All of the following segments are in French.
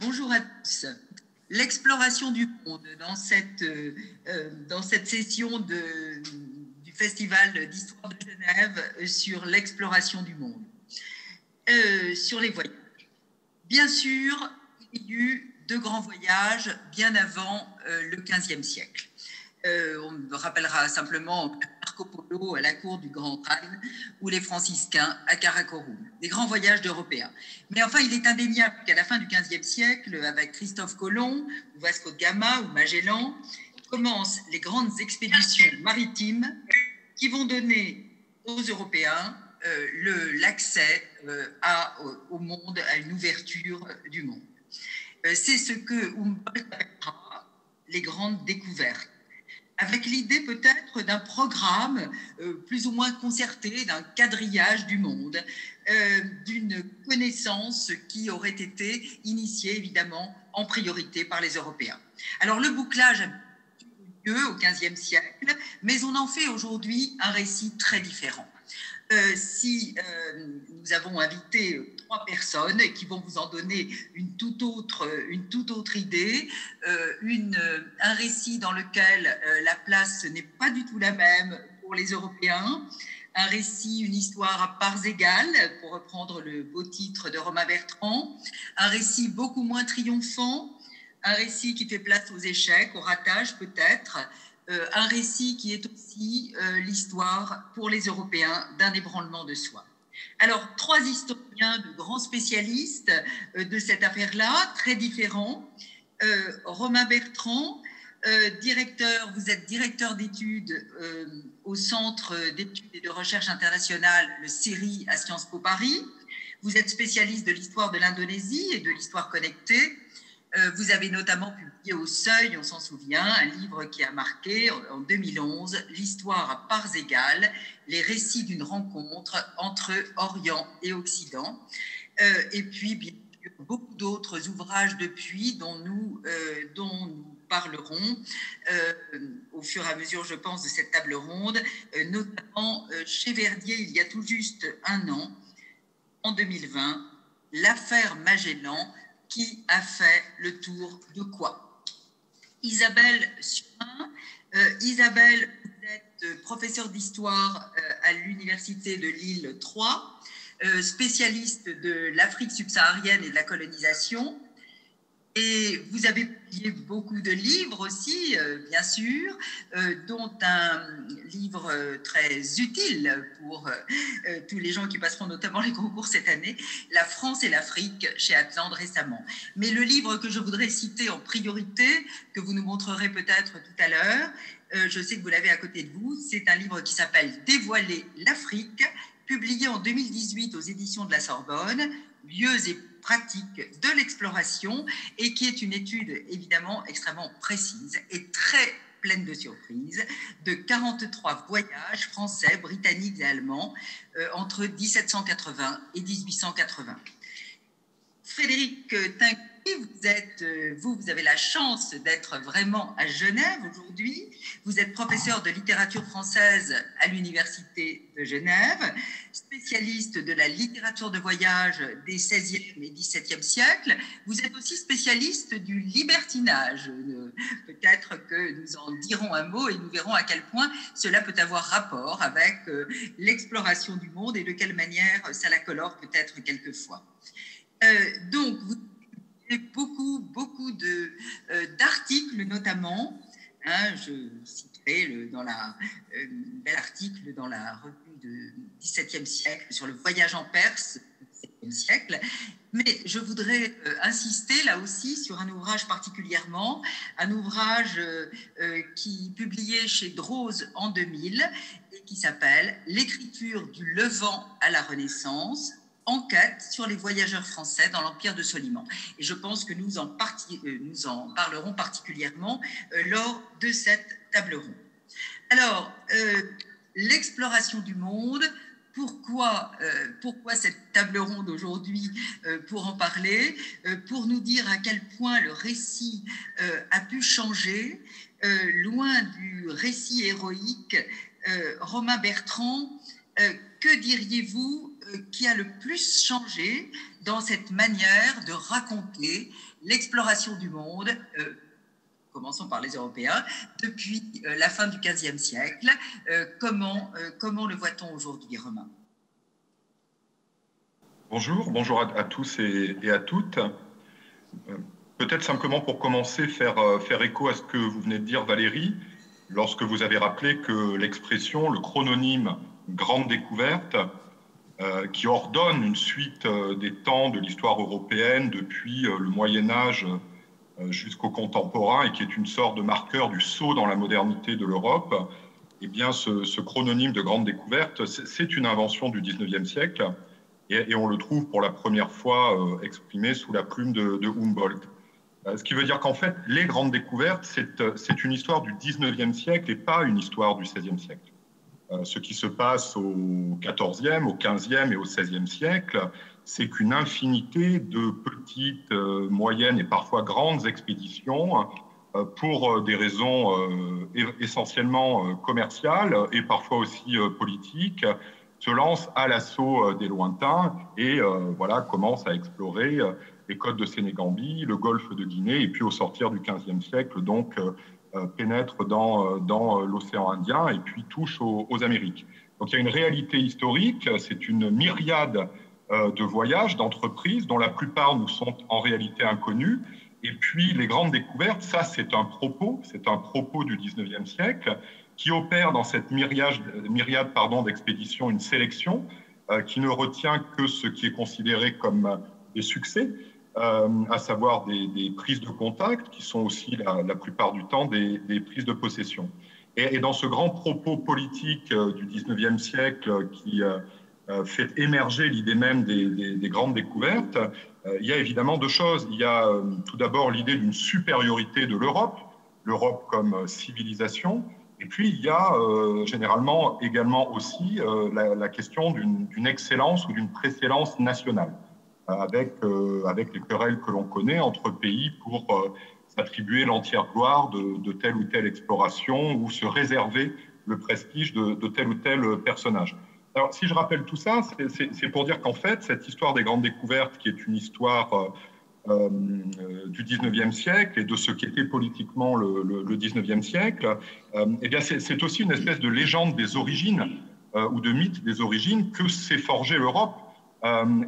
Bonjour, à tous. L'exploration du monde dans cette, euh, cette session du Festival d'histoire de Genève sur l'exploration du monde, euh, sur les voyages. Bien sûr, il y a eu de grands voyages bien avant euh, le XVe siècle. Euh, on rappellera simplement Marco Polo à la cour du Grand Khan ou les franciscains à Karakorum, des grands voyages d'Européens. Mais enfin, il est indéniable qu'à la fin du XVe siècle, avec Christophe Colomb, ou Vasco de Gama ou Magellan, commencent les grandes expéditions maritimes qui vont donner aux Européens euh, l'accès euh, au monde, à une ouverture du monde. C'est ce que Humboldt appellera les grandes découvertes avec l'idée peut-être d'un programme euh, plus ou moins concerté, d'un quadrillage du monde, euh, d'une connaissance qui aurait été initiée évidemment en priorité par les Européens. Alors le bouclage a eu lieu au XVe siècle, mais on en fait aujourd'hui un récit très différent. Euh, si nous avons invité trois personnes qui vont vous en donner une toute autre, une toute autre idée, euh, une, un récit dans lequel la place n'est pas du tout la même pour les Européens, un récit, une histoire à parts égales, pour reprendre le beau titre de Romain Bertrand, un récit beaucoup moins triomphant, un récit qui fait place aux échecs, au ratage peut-être, euh, un récit qui est aussi euh, l'histoire pour les Européens d'un ébranlement de soi. Alors, trois historiens de grands spécialistes euh, de cette affaire-là, très différents. Romain Bertrand, directeur, vous êtes directeur d'études au Centre d'études et de recherche internationale, le CERI à Sciences Po Paris. Vous êtes spécialiste de l'histoire de l'Indonésie et de l'histoire connectée. Euh, vous avez notamment publié au Seuil, on s'en souvient, un livre qui a marqué en 2011 l'histoire à parts égales, les récits d'une rencontre entre Orient et Occident. Euh, et puis, bien sûr, beaucoup d'autres ouvrages depuis dont nous, euh, dont nous parlerons au fur et à mesure, je pense, de cette table ronde, notamment chez Verdier, il y a tout juste un an, en 2020, l'affaire Magellan qui a fait le tour de quoi? Isabelle Surin. Euh, Isabelle, vous êtes euh, professeure d'histoire euh, à l'Université de Lille 3, spécialiste de l'Afrique subsaharienne et de la colonisation. Et vous avez publié beaucoup de livres aussi, euh, bien sûr, euh, dont un livre euh, très utile pour tous les gens qui passeront notamment les concours cette année, La France et l'Afrique chez Atlante récemment. Mais le livre que je voudrais citer en priorité, que vous nous montrerez peut-être tout à l'heure, je sais que vous l'avez à côté de vous, c'est un livre qui s'appelle Dévoiler l'Afrique, publié en 2018 aux éditions de la Sorbonne, lieux et pratique de l'exploration et qui est une étude évidemment extrêmement précise et très pleine de surprises, de 43 voyages français, britanniques et allemands euh, entre 1780 et 1880. Frédéric vous, êtes, euh, vous, vous avez la chance d'être vraiment à Genève aujourd'hui. Vous êtes professeur de littérature française à l'Université de Genève, spécialiste de la littérature de voyage des 16e et 17e siècles. Vous êtes aussi spécialiste du libertinage. Euh, peut-être que nous en dirons un mot et nous verrons à quel point cela peut avoir rapport avec euh, l'exploration du monde et de quelle manière ça la colore peut-être quelquefois. donc, vous beaucoup, beaucoup euh, d'articles notamment. Hein, je citerai le, dans la, euh, bel article dans la revue du XVIIe siècle sur le voyage en Perse du siècle. Mais je voudrais euh, insister là aussi sur un ouvrage particulièrement, un ouvrage qui publié chez Drose en 2000 et qui s'appelle L'écriture du Levant à la Renaissance, enquête sur les voyageurs français dans l'Empire de Soliman. Et je pense que nous en, euh, parlerons particulièrement euh, lors de cette table ronde. Alors, euh, l'exploration du monde, pourquoi, pourquoi cette table ronde aujourd'hui pour en parler Pour nous dire à quel point le récit a pu changer. loin du récit héroïque, Romain Bertrand, que diriez-vous qui a le plus changé dans cette manière de raconter l'exploration du monde commençons par les Européens, depuis la fin du XVe siècle. comment, comment le voit-on aujourd'hui, Romain? Bonjour, bonjour à, tous et, à toutes. Euh, peut-être simplement pour commencer, faire, euh, faire écho à ce que vous venez de dire, Valérie, lorsque vous avez rappelé que l'expression, le chrononyme grande découverte, euh, qui ordonne une suite des temps de l'histoire européenne depuis le Moyen Âge jusqu'au contemporain et qui est une sorte de marqueur du saut dans la modernité de l'Europe, eh bien, ce, chrononyme de grande découverte, c'est une invention du 19e siècle et, on le trouve pour la première fois euh, exprimé sous la plume de, Humboldt. Euh, ce qui veut dire qu'en fait, les grandes découvertes, euh, c'est une histoire du 19e siècle et pas une histoire du 16e siècle. Ce qui se passe au 14e, au 15e et au 16e siècle, c'est qu'une infinité de petites, moyennes et parfois grandes expéditions pour des raisons essentiellement commerciales et parfois aussi politiques, se lance à l'assaut euh, des lointains et euh, voilà, commence à explorer euh, les côtes de Sénégambie, le golfe de Guinée, et puis au sortir du XVe siècle, donc pénètre dans, dans l'océan Indien et puis touche aux, Amériques. Donc il y a une réalité historique, c'est une myriade de voyages, d'entreprises, dont la plupart nous sont en réalité inconnus. Et puis les grandes découvertes, ça c'est un propos, c'est un propos du XIXe siècle, qui opère dans cette myriade, d'expéditions une sélection euh, qui ne retient que ce qui est considéré comme des succès, euh, à savoir des, prises de contact, qui sont aussi la, plupart du temps des, prises de possession. Et, dans ce grand propos politique euh, du 19e siècle qui fait émerger l'idée même des, grandes découvertes, il y a évidemment deux choses. Il y a tout d'abord l'idée d'une supériorité de l'Europe, l'Europe comme civilisation, et puis, il y a euh, généralement également aussi euh, la, question d'une excellence ou d'une précédence nationale, euh, avec, avec les querelles que l'on connaît entre pays pour s'attribuer l'entière gloire de, telle ou telle exploration ou se réserver le prestige de, de tel ou tel personnage. Alors, si je rappelle tout ça, c'est pour dire qu'en fait, cette histoire des grandes découvertes, qui est une histoire euh, du 19e siècle et de ce qu'était politiquement le, le, 19e siècle, euh, eh bien c'est aussi une espèce de légende des origines euh, ou de mythe des origines que s'est forgée l'Europe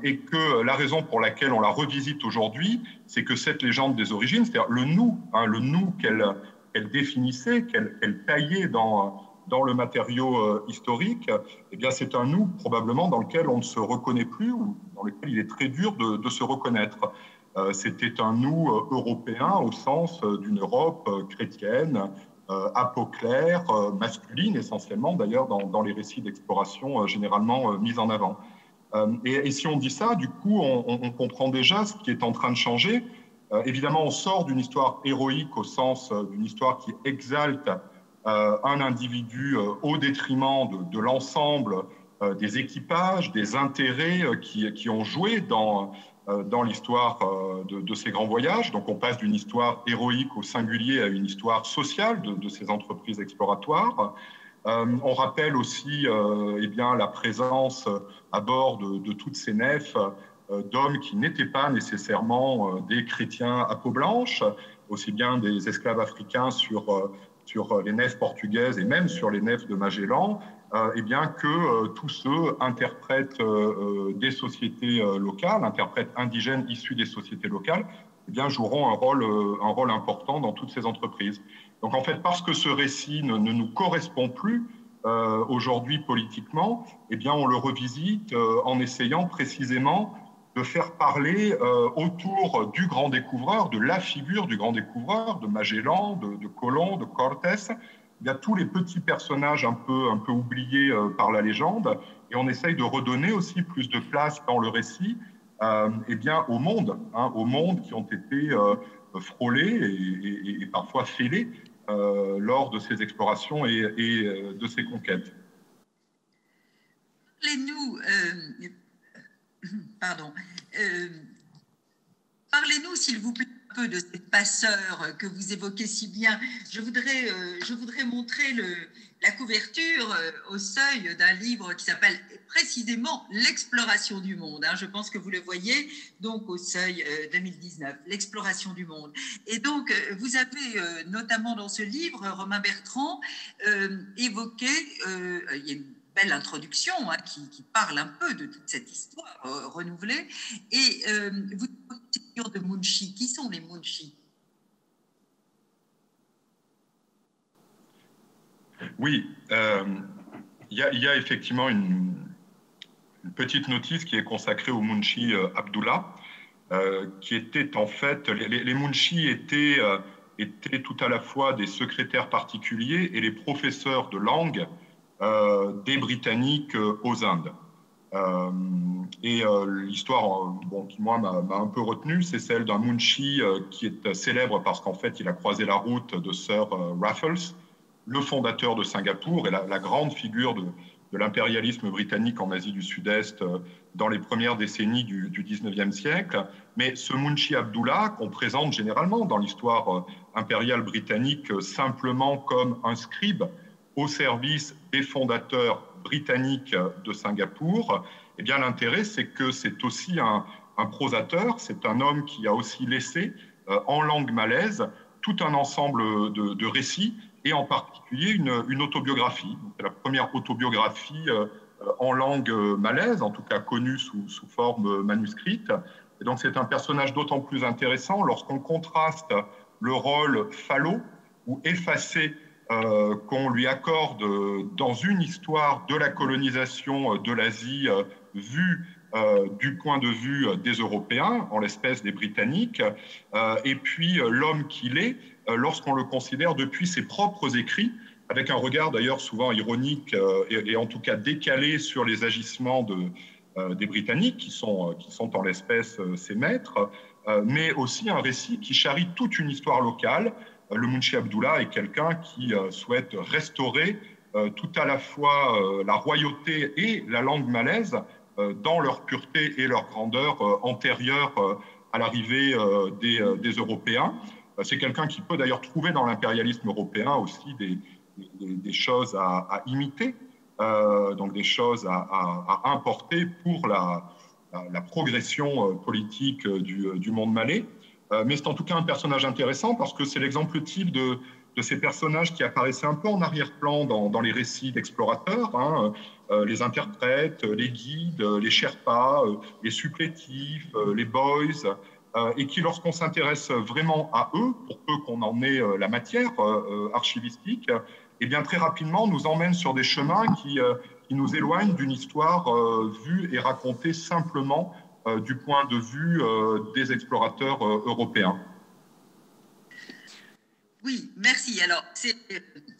et que la raison pour laquelle on la revisite aujourd'hui, c'est que cette légende des origines, c'est-à-dire le nous, hein, le nous qu'elle définissait, qu'elle taillait dans, le matériau historique, eh bien c'est un nous probablement dans lequel on ne se reconnaît plus ou dans lequel il est très dur de, se reconnaître. Euh, c'était un nous euh, européen au sens euh, d'une Europe chrétienne, apoclaire, masculine essentiellement, d'ailleurs dans, les récits d'exploration généralement mis en avant. Et, si on dit ça, du coup, on, comprend déjà ce qui est en train de changer. évidemment, on sort d'une histoire héroïque au sens d'une histoire qui exalte un individu au détriment de, l'ensemble des équipages, des intérêts qui, ont joué dans, euh, dans l'histoire euh, de, ces grands voyages. Donc on passe d'une histoire héroïque au singulier à une histoire sociale de, ces entreprises exploratoires. Euh, on rappelle aussi eh bien, la présence à bord de, toutes ces nefs d'hommes qui n'étaient pas nécessairement des chrétiens à peau blanche, aussi bien des esclaves africains sur, sur les nefs portugaises et même sur les nefs de Magellan, euh, eh bien que euh, tous ceux interprètent euh, des sociétés locales, interprètent indigènes issus des sociétés locales, eh bien joueront un rôle, un rôle important dans toutes ces entreprises. Donc en fait, parce que ce récit ne, nous correspond plus aujourd'hui politiquement, eh bien on le revisite en essayant précisément de faire parler autour du grand découvreur, de la figure du grand découvreur, de Magellan, de, Colomb, de Cortés, il y a tous les petits personnages un peu, un peu oubliés euh, par la légende, et on essaye de redonner aussi plus de place dans le récit euh, eh bien, au monde, hein, au monde qui ont été euh, frôlés et, parfois fêlés. euh, lors de ces explorations et, de ces conquêtes. Parlez-nous, pardon, parlez-nous s'il vous plaît de ces passeurs que vous évoquez si bien, je voudrais, je voudrais montrer la couverture euh, au seuil d'un livre qui s'appelle précisément L'exploration du monde. Hein. je pense que vous le voyez, donc au seuil 2019, euh, L'exploration du monde. Et donc, euh, vous avez notamment dans ce livre, Romain Bertrand, évoqué, il y a une belle introduction hein, qui, parle un peu de toute cette histoire renouvelée, et vous parlez de Munshi. Qui sont les Munshi Oui, euh, il y, a effectivement une, petite notice qui est consacrée au Munshi euh, Abdullah, euh, qui était en fait, les, les Munshi étaient, étaient tout à la fois des secrétaires particuliers et les professeurs de langue des Britanniques aux Indes. et l'histoire bon, qui, moi, m'a un peu retenu, c'est celle d'un Munshi qui est célèbre parce qu'en fait, il a croisé la route de Sir Raffles, le fondateur de Singapour et la, grande figure de, l'impérialisme britannique en Asie du Sud-Est euh, dans les premières décennies du, du 19e siècle. Mais ce Munshi Abdullah, qu'on présente généralement dans l'histoire euh, impériale britannique euh, simplement comme un scribe au service des fondateurs britanniques de Singapour, eh bien l'intérêt, c'est que c'est aussi un, prosateur, c'est un homme qui a aussi laissé en langue malaise tout un ensemble de, récits et en particulier une, autobiographie. C'est la première autobiographie euh, en langue malaise, en tout cas connue sous, forme manuscrite. Donc c'est un personnage d'autant plus intéressant lorsqu'on contraste le rôle fallo ou effacé euh, qu'on lui accorde dans une histoire de la colonisation de l'Asie euh, vue du point de vue des Européens, en l'espèce des Britanniques, et puis l'homme qu'il est, euh, lorsqu'on le considère depuis ses propres écrits, avec un regard d'ailleurs souvent ironique euh, et, en tout cas décalé sur les agissements de, euh, des Britanniques, qui sont, qui sont en l'espèce ses maîtres, mais aussi un récit qui charrie toute une histoire locale. Le Munshi Abdullah est quelqu'un qui souhaite restaurer tout à la fois la royauté et la langue malaise dans leur pureté et leur grandeur antérieure à l'arrivée des, Européens. Euh, c'est quelqu'un qui peut d'ailleurs trouver dans l'impérialisme européen aussi des, choses à, imiter, euh, donc des choses à, importer pour la, progression euh, politique du monde malais. Mais c'est en tout cas un personnage intéressant parce que c'est l'exemple type de, de, ces personnages qui apparaissaient un peu en arrière-plan dans, les récits d'explorateurs, hein, les interprètes, les guides, les sherpas, les supplétifs, les boys, euh, et qui, lorsqu'on s'intéresse vraiment à eux, pour peu qu'on en ait euh, la matière euh, archivistique, eh bien très rapidement nous emmène sur des chemins qui nous éloignent d'une histoire vue et racontée simplement du point de vue des explorateurs européens. Oui, merci. Alors,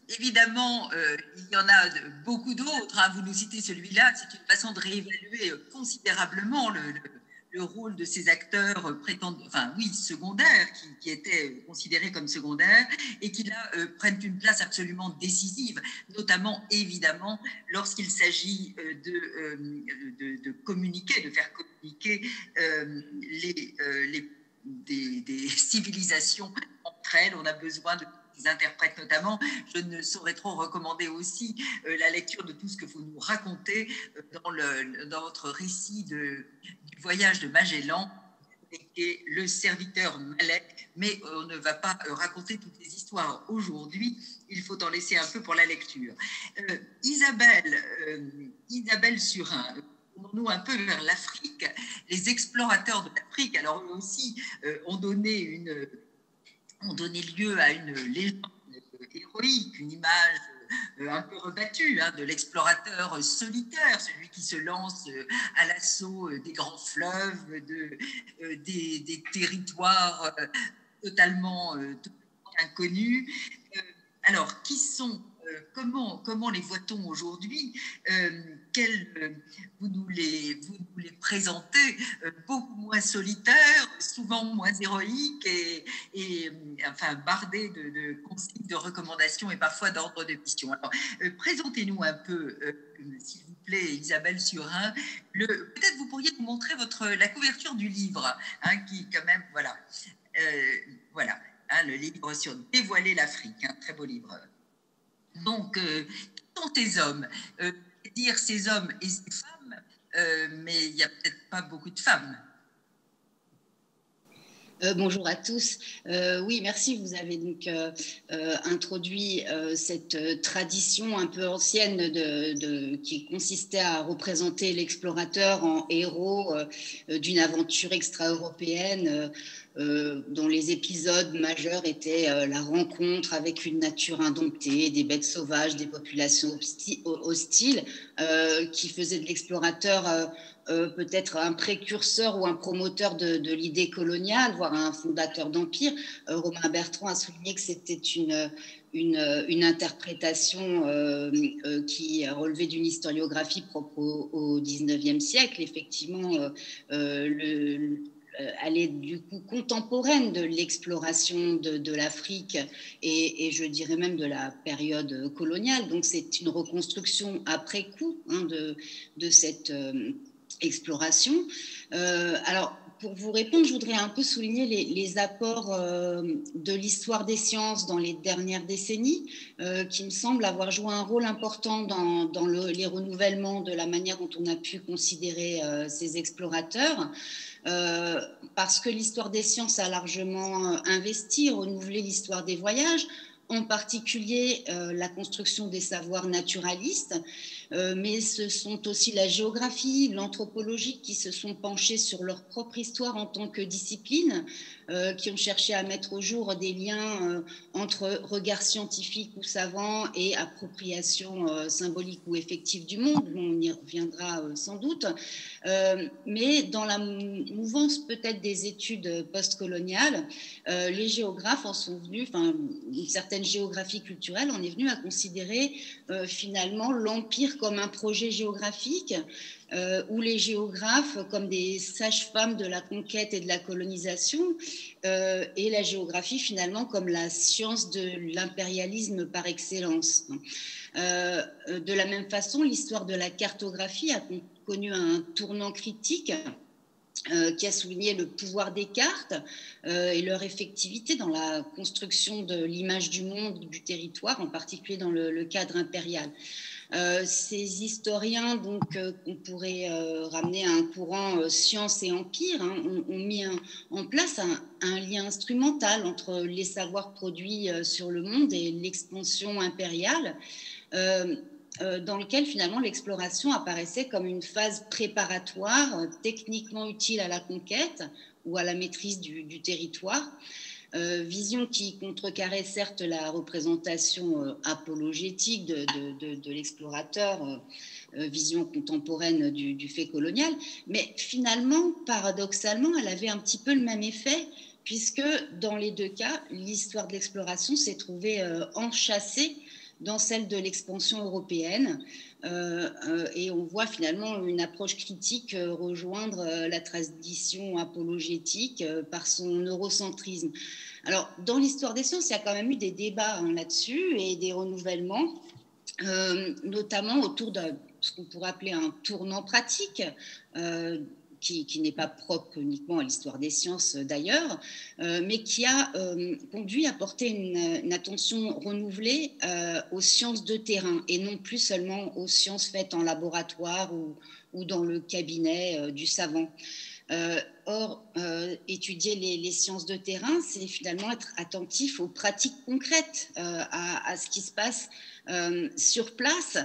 évidemment, il y en a beaucoup d'autres. Hein. Vous nous citez celui-là. C'est une façon de réévaluer considérablement le, le rôle de ces acteurs prétendent, enfin oui, secondaires, qui, étaient considérés comme secondaires, et qui là euh, prennent une place absolument décisive, notamment évidemment lorsqu'il s'agit euh, euh, de, de, communiquer, de faire communiquer les, les des, civilisations entre elles. On a besoin de interprètes notamment. Je ne saurais trop recommander aussi la lecture de tout ce que vous nous racontez dans, le, dans votre récit de, voyage de Magellan et le serviteur malais, mais on ne va pas euh, raconter toutes les histoires aujourd'hui, il faut en laisser un peu pour la lecture. Euh, Isabelle, euh, Isabelle Surin, nous un peu vers l'Afrique. Les explorateurs de l'Afrique, alors eux aussi, ont, donné une, ont donné lieu à une légende héroïque, une image euh, un peu rebattu hein, de l'explorateur solitaire, celui qui se lance euh, à l'assaut euh, des grands fleuves, de, des, des, territoires totalement, totalement inconnus. alors, qui sont comment, comment les voit-on aujourd'hui euh, euh, vous, nous les, présentez beaucoup moins solitaires, souvent moins héroïques et, enfin bardés de, de, consignes, de recommandations et parfois d'ordre de mission. Alors, présentez-nous un peu, s'il vous plaît, Isabelle Surin. Peut-être vous pourriez nous montrer la couverture du livre, hein, qui quand même, voilà. voilà, hein, le livre sur Dévoiler l'Afrique, un très beau livre. Donc, qui sont ces hommes Dire ces hommes et ces femmes, mais il n'y a peut-être pas beaucoup de femmes. Euh, bonjour à tous. Euh, oui, merci. Vous avez donc euh, introduit cette tradition un peu ancienne qui consistait à représenter l'explorateur en héros d'une aventure extra-européenne dont les épisodes majeurs étaient la rencontre avec une nature indomptée, des bêtes sauvages, des populations hostiles, qui faisaient de l'explorateur euh, peut-être un précurseur ou un promoteur de, l'idée coloniale, voire un fondateur d'empire. Euh, Romain Bertrand a souligné que c'était une, une, interprétation euh, qui relevait d'une historiographie propre au, 19e siècle. Effectivement, le, elle est du coup contemporaine de l'exploration de, l'Afrique et, je dirais même de la période coloniale. Donc c'est une reconstruction après coup hein, de, de, cette, exploration. Euh, alors, pour vous répondre, je voudrais un peu souligner les, apports euh, de l'histoire des sciences dans les dernières décennies, euh, qui me semblent avoir joué un rôle important dans, les renouvellements de la manière dont on a pu considérer ces explorateurs. Parce que l'histoire des sciences a largement investi, renouvelé l'histoire des voyages, en particulier la construction des savoirs naturalistes, euh, mais ce sont aussi la géographie, l'anthropologie qui se sont penchés sur leur propre histoire en tant que discipline, euh, qui ont cherché à mettre au jour des liens euh, entre regard scientifique ou savant et appropriation symbolique ou effective du monde. On y reviendra sans doute. mais dans la mouvance peut-être des études postcoloniales, les géographes en sont venus, enfin une certaine géographie culturelle en est venue à considérer finalement l'empire comme un projet géographique euh, où les géographes comme des sages-femmes de la conquête et de la colonisation euh, et la géographie finalement comme la science de l'impérialisme par excellence. Euh, de la même façon, l'histoire de la cartographie a connu un tournant critique qui a souligné le pouvoir des cartes et leur effectivité dans la construction de l'image du monde, du territoire, en particulier dans le cadre impérial. Euh, ces historiens, donc, euh, qu'on pourrait euh, ramener à un courant science et empire, hein, ont, mis en place un, lien instrumental entre les savoirs produits sur le monde et l'expansion impériale. dans lequel finalement l'exploration apparaissait comme une phase préparatoire techniquement utile à la conquête ou à la maîtrise du territoire. Euh, vision qui contrecarrait certes la représentation euh, apologétique de, l'explorateur, euh, vision contemporaine du, fait colonial, mais finalement, paradoxalement, elle avait un petit peu le même effet, puisque dans les deux cas, l'histoire de l'exploration s'est trouvée enchâssée dans celle de l'expansion européenne. Et on voit finalement une approche critique rejoindre la tradition apologétique par son eurocentrisme. Alors, dans l'histoire des sciences, il y a quand même eu des débats hein, là-dessus et des renouvellements, euh, notamment autour de ce qu'on pourrait appeler un tournant pratique. Euh, qui, n'est pas propre uniquement à l'histoire des sciences d'ailleurs, euh, mais qui a conduit à porter une, attention renouvelée aux sciences de terrain et non plus seulement aux sciences faites en laboratoire ou, dans le cabinet du savant. Euh, or, euh, étudier les, sciences de terrain, c'est finalement être attentif aux pratiques concrètes, euh, à, ce qui se passe sur place,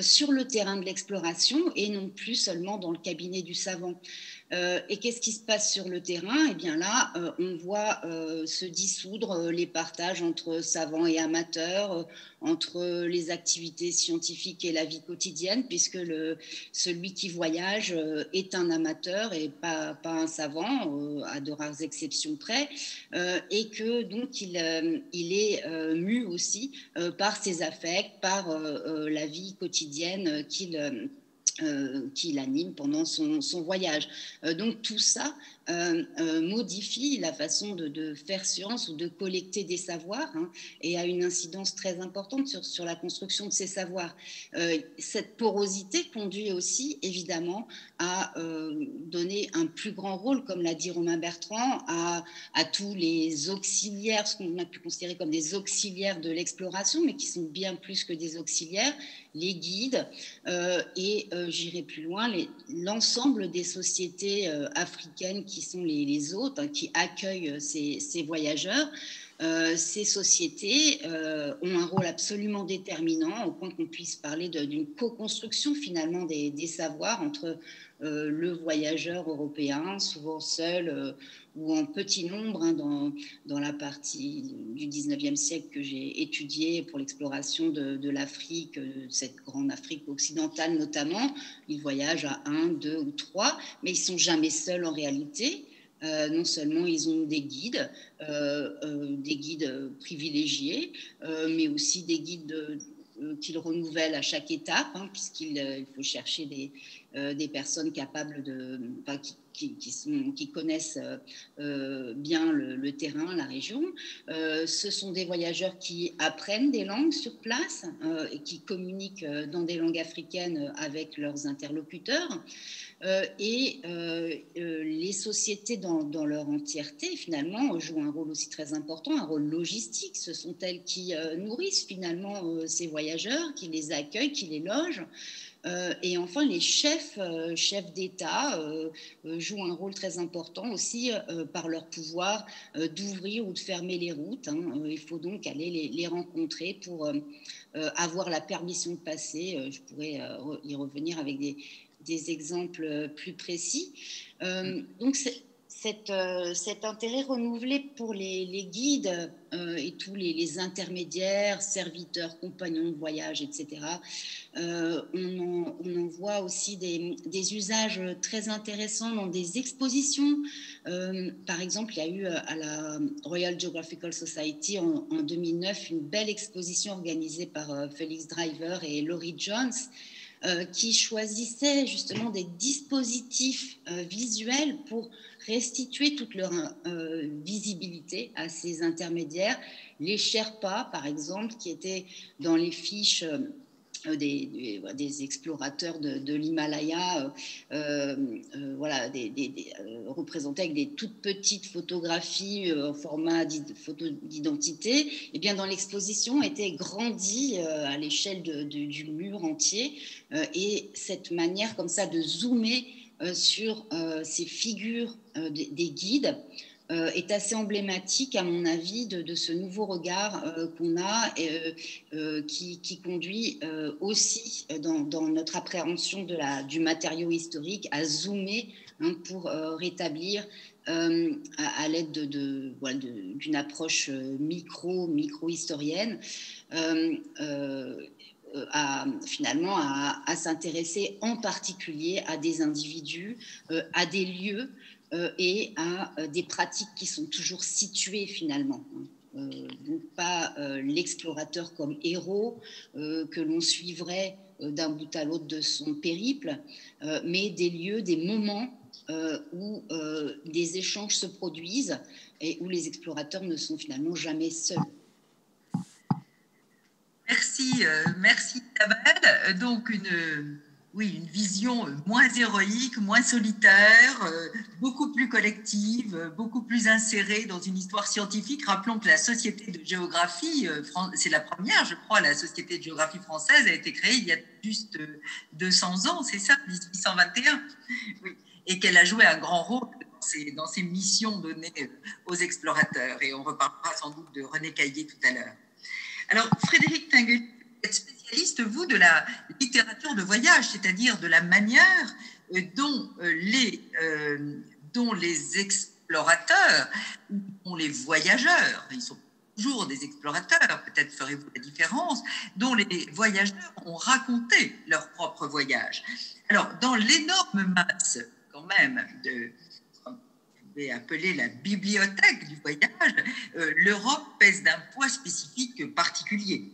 sur le terrain de l'exploration, et non plus seulement dans le cabinet du savant. Euh, et qu'est-ce qui se passe sur le terrain? Eh bien là, euh, on voit euh, se dissoudre les partages entre savants et amateurs, entre les activités scientifiques et la vie quotidienne, puisque celui qui voyage est un amateur et pas, un savant, à de rares exceptions près, et que donc il est mu aussi par ses affects, par la vie quotidienne qu'il euh, qui l'anime pendant son, voyage. Euh, donc tout ça euh, modifie la façon de, faire science ou de collecter des savoirs hein, et a une incidence très importante sur, la construction de ces savoirs. cette porosité conduit aussi évidemment à donner un plus grand rôle, comme l'a dit Romain Bertrand, à tous les auxiliaires, ce qu'on a pu considérer comme des auxiliaires de l'exploration, mais qui sont bien plus que des auxiliaires, les guides, euh, et euh, j'irai plus loin, l'ensemble des sociétés euh, africaines qui sont les, les autres, hein, qui accueillent ces, voyageurs. ces sociétés ont un rôle absolument déterminant au point qu'on puisse parler d'une co-construction finalement des, savoirs entre le voyageur européen, souvent seul ou en petit nombre hein, dans, dans, la partie du 19e siècle que j'ai étudiée pour l'exploration de, de l'Afrique, cette grande Afrique occidentale notamment. Ils voyagent à un, deux ou trois, mais ils sont jamais seuls en réalité. Euh, non seulement ils ont des guides, euh, euh, des guides privilégiés, mais aussi des guides qu'ils renouvellent à chaque étape, hein, puisqu'il faut chercher des, des personnes capables de, qui connaissent euh, euh, bien le, terrain, la région. Euh, ce sont des voyageurs qui apprennent des langues sur place et qui communiquent dans des langues africaines avec leurs interlocuteurs. et les sociétés dans, dans, leur entièreté, finalement, jouent un rôle aussi très important, un rôle logistique. Ce sont elles qui nourrissent finalement ces voyageurs, qui les accueillent, qui les logent. Euh, et enfin, les chefs, euh, chefs d'État euh, jouent un rôle très important aussi par leur pouvoir d'ouvrir ou de fermer les routes. Hein. il faut donc aller les, rencontrer pour avoir la permission de passer. je pourrais y revenir avec des, des exemples plus précis. donc, euh, cet intérêt renouvelé pour les, guides euh, et tous les, intermédiaires, serviteurs, compagnons de voyage, etc. Euh, on, en, voit aussi des, usages très intéressants dans des expositions. par exemple, il y a eu à la Royal Geographical Society en, en 2009 une belle exposition organisée par Felix Driver et Laurie Jones qui choisissaient justement des dispositifs visuels pour restituer toute leur euh, visibilité à ces intermédiaires. Les Sherpas, par exemple, qui étaient dans les fiches euh, des, explorateurs de, l'Himalaya, euh, voilà, représentés avec des toutes petites photographies en format photo d'identité, et eh bien dans l'exposition étaient grandis à l'échelle du mur entier, et cette manière comme ça de zoomer sur euh, ces figures euh, des guides est assez emblématique, à mon avis, de, ce nouveau regard qu'on a et qui, conduit aussi dans, notre appréhension du matériau historique à zoomer hein, pour rétablir à, l'aide d'une approche micro, micro-historienne, euh, à, finalement à, s'intéresser en particulier à des individus, euh, à des lieux euh, et à des pratiques qui sont toujours situées finalement. Donc pas l'explorateur comme héros que l'on suivrait d'un bout à l'autre de son périple, mais des lieux, des moments où des échanges se produisent et où les explorateurs ne sont finalement jamais seuls. Merci, euh, merci Isabelle. Donc une, oui, une vision moins héroïque, moins solitaire, euh, beaucoup plus collective, beaucoup plus insérée dans une histoire scientifique. Rappelons que la Société de géographie, euh, c'est la première, je crois, la Société de géographie française a été créée il y a juste 200 ans, c'est ça, 1821, oui. et qu'elle a joué un grand rôle dans ses missions données aux explorateurs. Et on reparlera sans doute de René Caillé tout à l'heure. Alors, Frédéric Tinguely, vous êtes spécialiste, vous, de la littérature de voyage, c'est-à-dire de la manière euh, dont, euh, les, euh, dont les explorateurs, dont les voyageurs, ils sont toujours des explorateurs, peut-être ferez-vous la différence, dont les voyageurs ont raconté leur propre voyage. Alors, dans l'énorme masse, quand même, de, appeler la bibliothèque du voyage, euh, l'Europe pèse d'un poids spécifique particulier.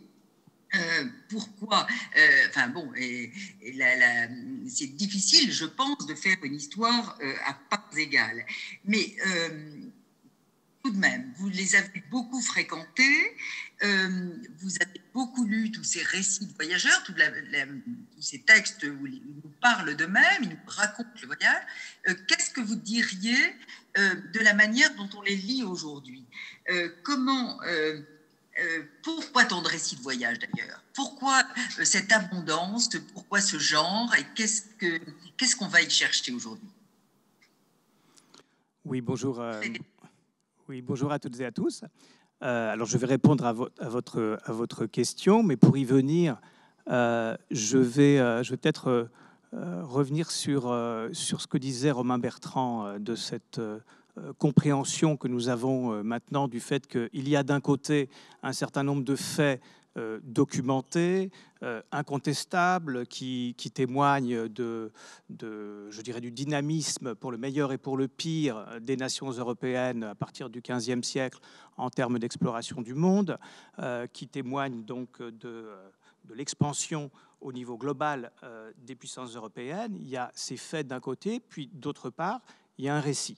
euh, pourquoi Enfin bon, c'est difficile, je pense, de faire une histoire à parts égales. Mais tout de même, vous les avez beaucoup fréquentés, vous avez beaucoup lu tous ces récits de voyageurs, tous ces textes où ils nous parlent d'eux-mêmes, ils nous racontent le voyage. Qu'est-ce que vous diriez de la manière dont on les lit aujourd'hui Comment euh, pourquoi tant de récits de voyage d'ailleurs? Pourquoi euh, cette abondance? Pourquoi ce genre? Et qu'est-ce qu'on ce qu'on va y chercher aujourd'hui? Oui, bonjour. Euh, oui, bonjour à toutes et à tous. alors, je vais répondre à, à, votre, à votre question, mais pour y venir, je vais, je vais peut-être revenir sur, sur ce que disait Romain Bertrand de cette euh, compréhension que nous avons euh, maintenant du fait qu'il y a d'un côté un certain nombre de faits euh, documentés, incontestables, qui, témoignent de, je dirais, du dynamisme pour le meilleur et pour le pire des nations européennes à partir du XVe siècle en termes d'exploration du monde, qui témoignent donc de, de l'expansion au niveau global des puissances européennes. Il y a ces faits d'un côté, puis d'autre part, il y a un récit.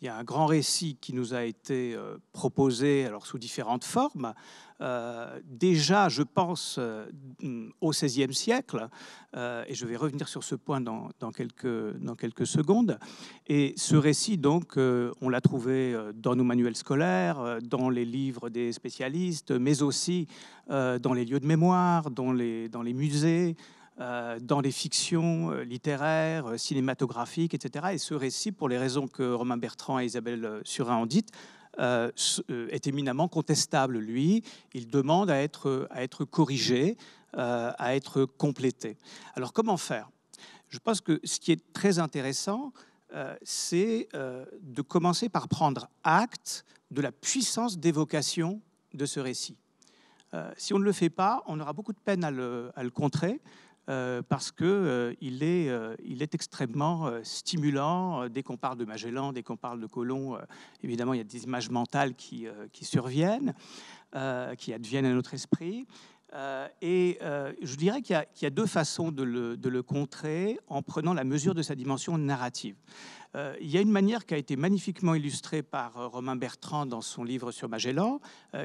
Il y a un grand récit qui nous a été euh, proposé alors sous différentes formes. Euh, déjà, je pense euh, au XVIe siècle, et je vais revenir sur ce point dans, quelques, secondes. Et ce récit, donc, on l'a trouvé dans nos manuels scolaires, dans les livres des spécialistes, mais aussi dans les lieux de mémoire, dans les, musées, euh, dans les fictions euh, littéraires, euh, cinématographiques, etc. Et ce récit, pour les raisons que Romain Bertrand et Isabelle Surin ont dites, est éminemment contestable. Lui, il demande à être, à être corrigé, à être complété. Alors comment faire? Je pense que ce qui est très intéressant, c'est de commencer par prendre acte de la puissance d'évocation de ce récit. si on ne le fait pas, on aura beaucoup de peine à le, à le contrer. Euh, parce qu'il euh, euh, il est extrêmement stimulant. Dès qu'on parle de Magellan, dès qu'on parle de Colomb, évidemment, il y a des images mentales qui, surviennent, qui adviennent à notre esprit. et je dirais qu'il y, a deux façons de le, contrer en prenant la mesure de sa dimension narrative. il y a une manière qui a été magnifiquement illustrée par Romain Bertrand dans son livre sur Magellan,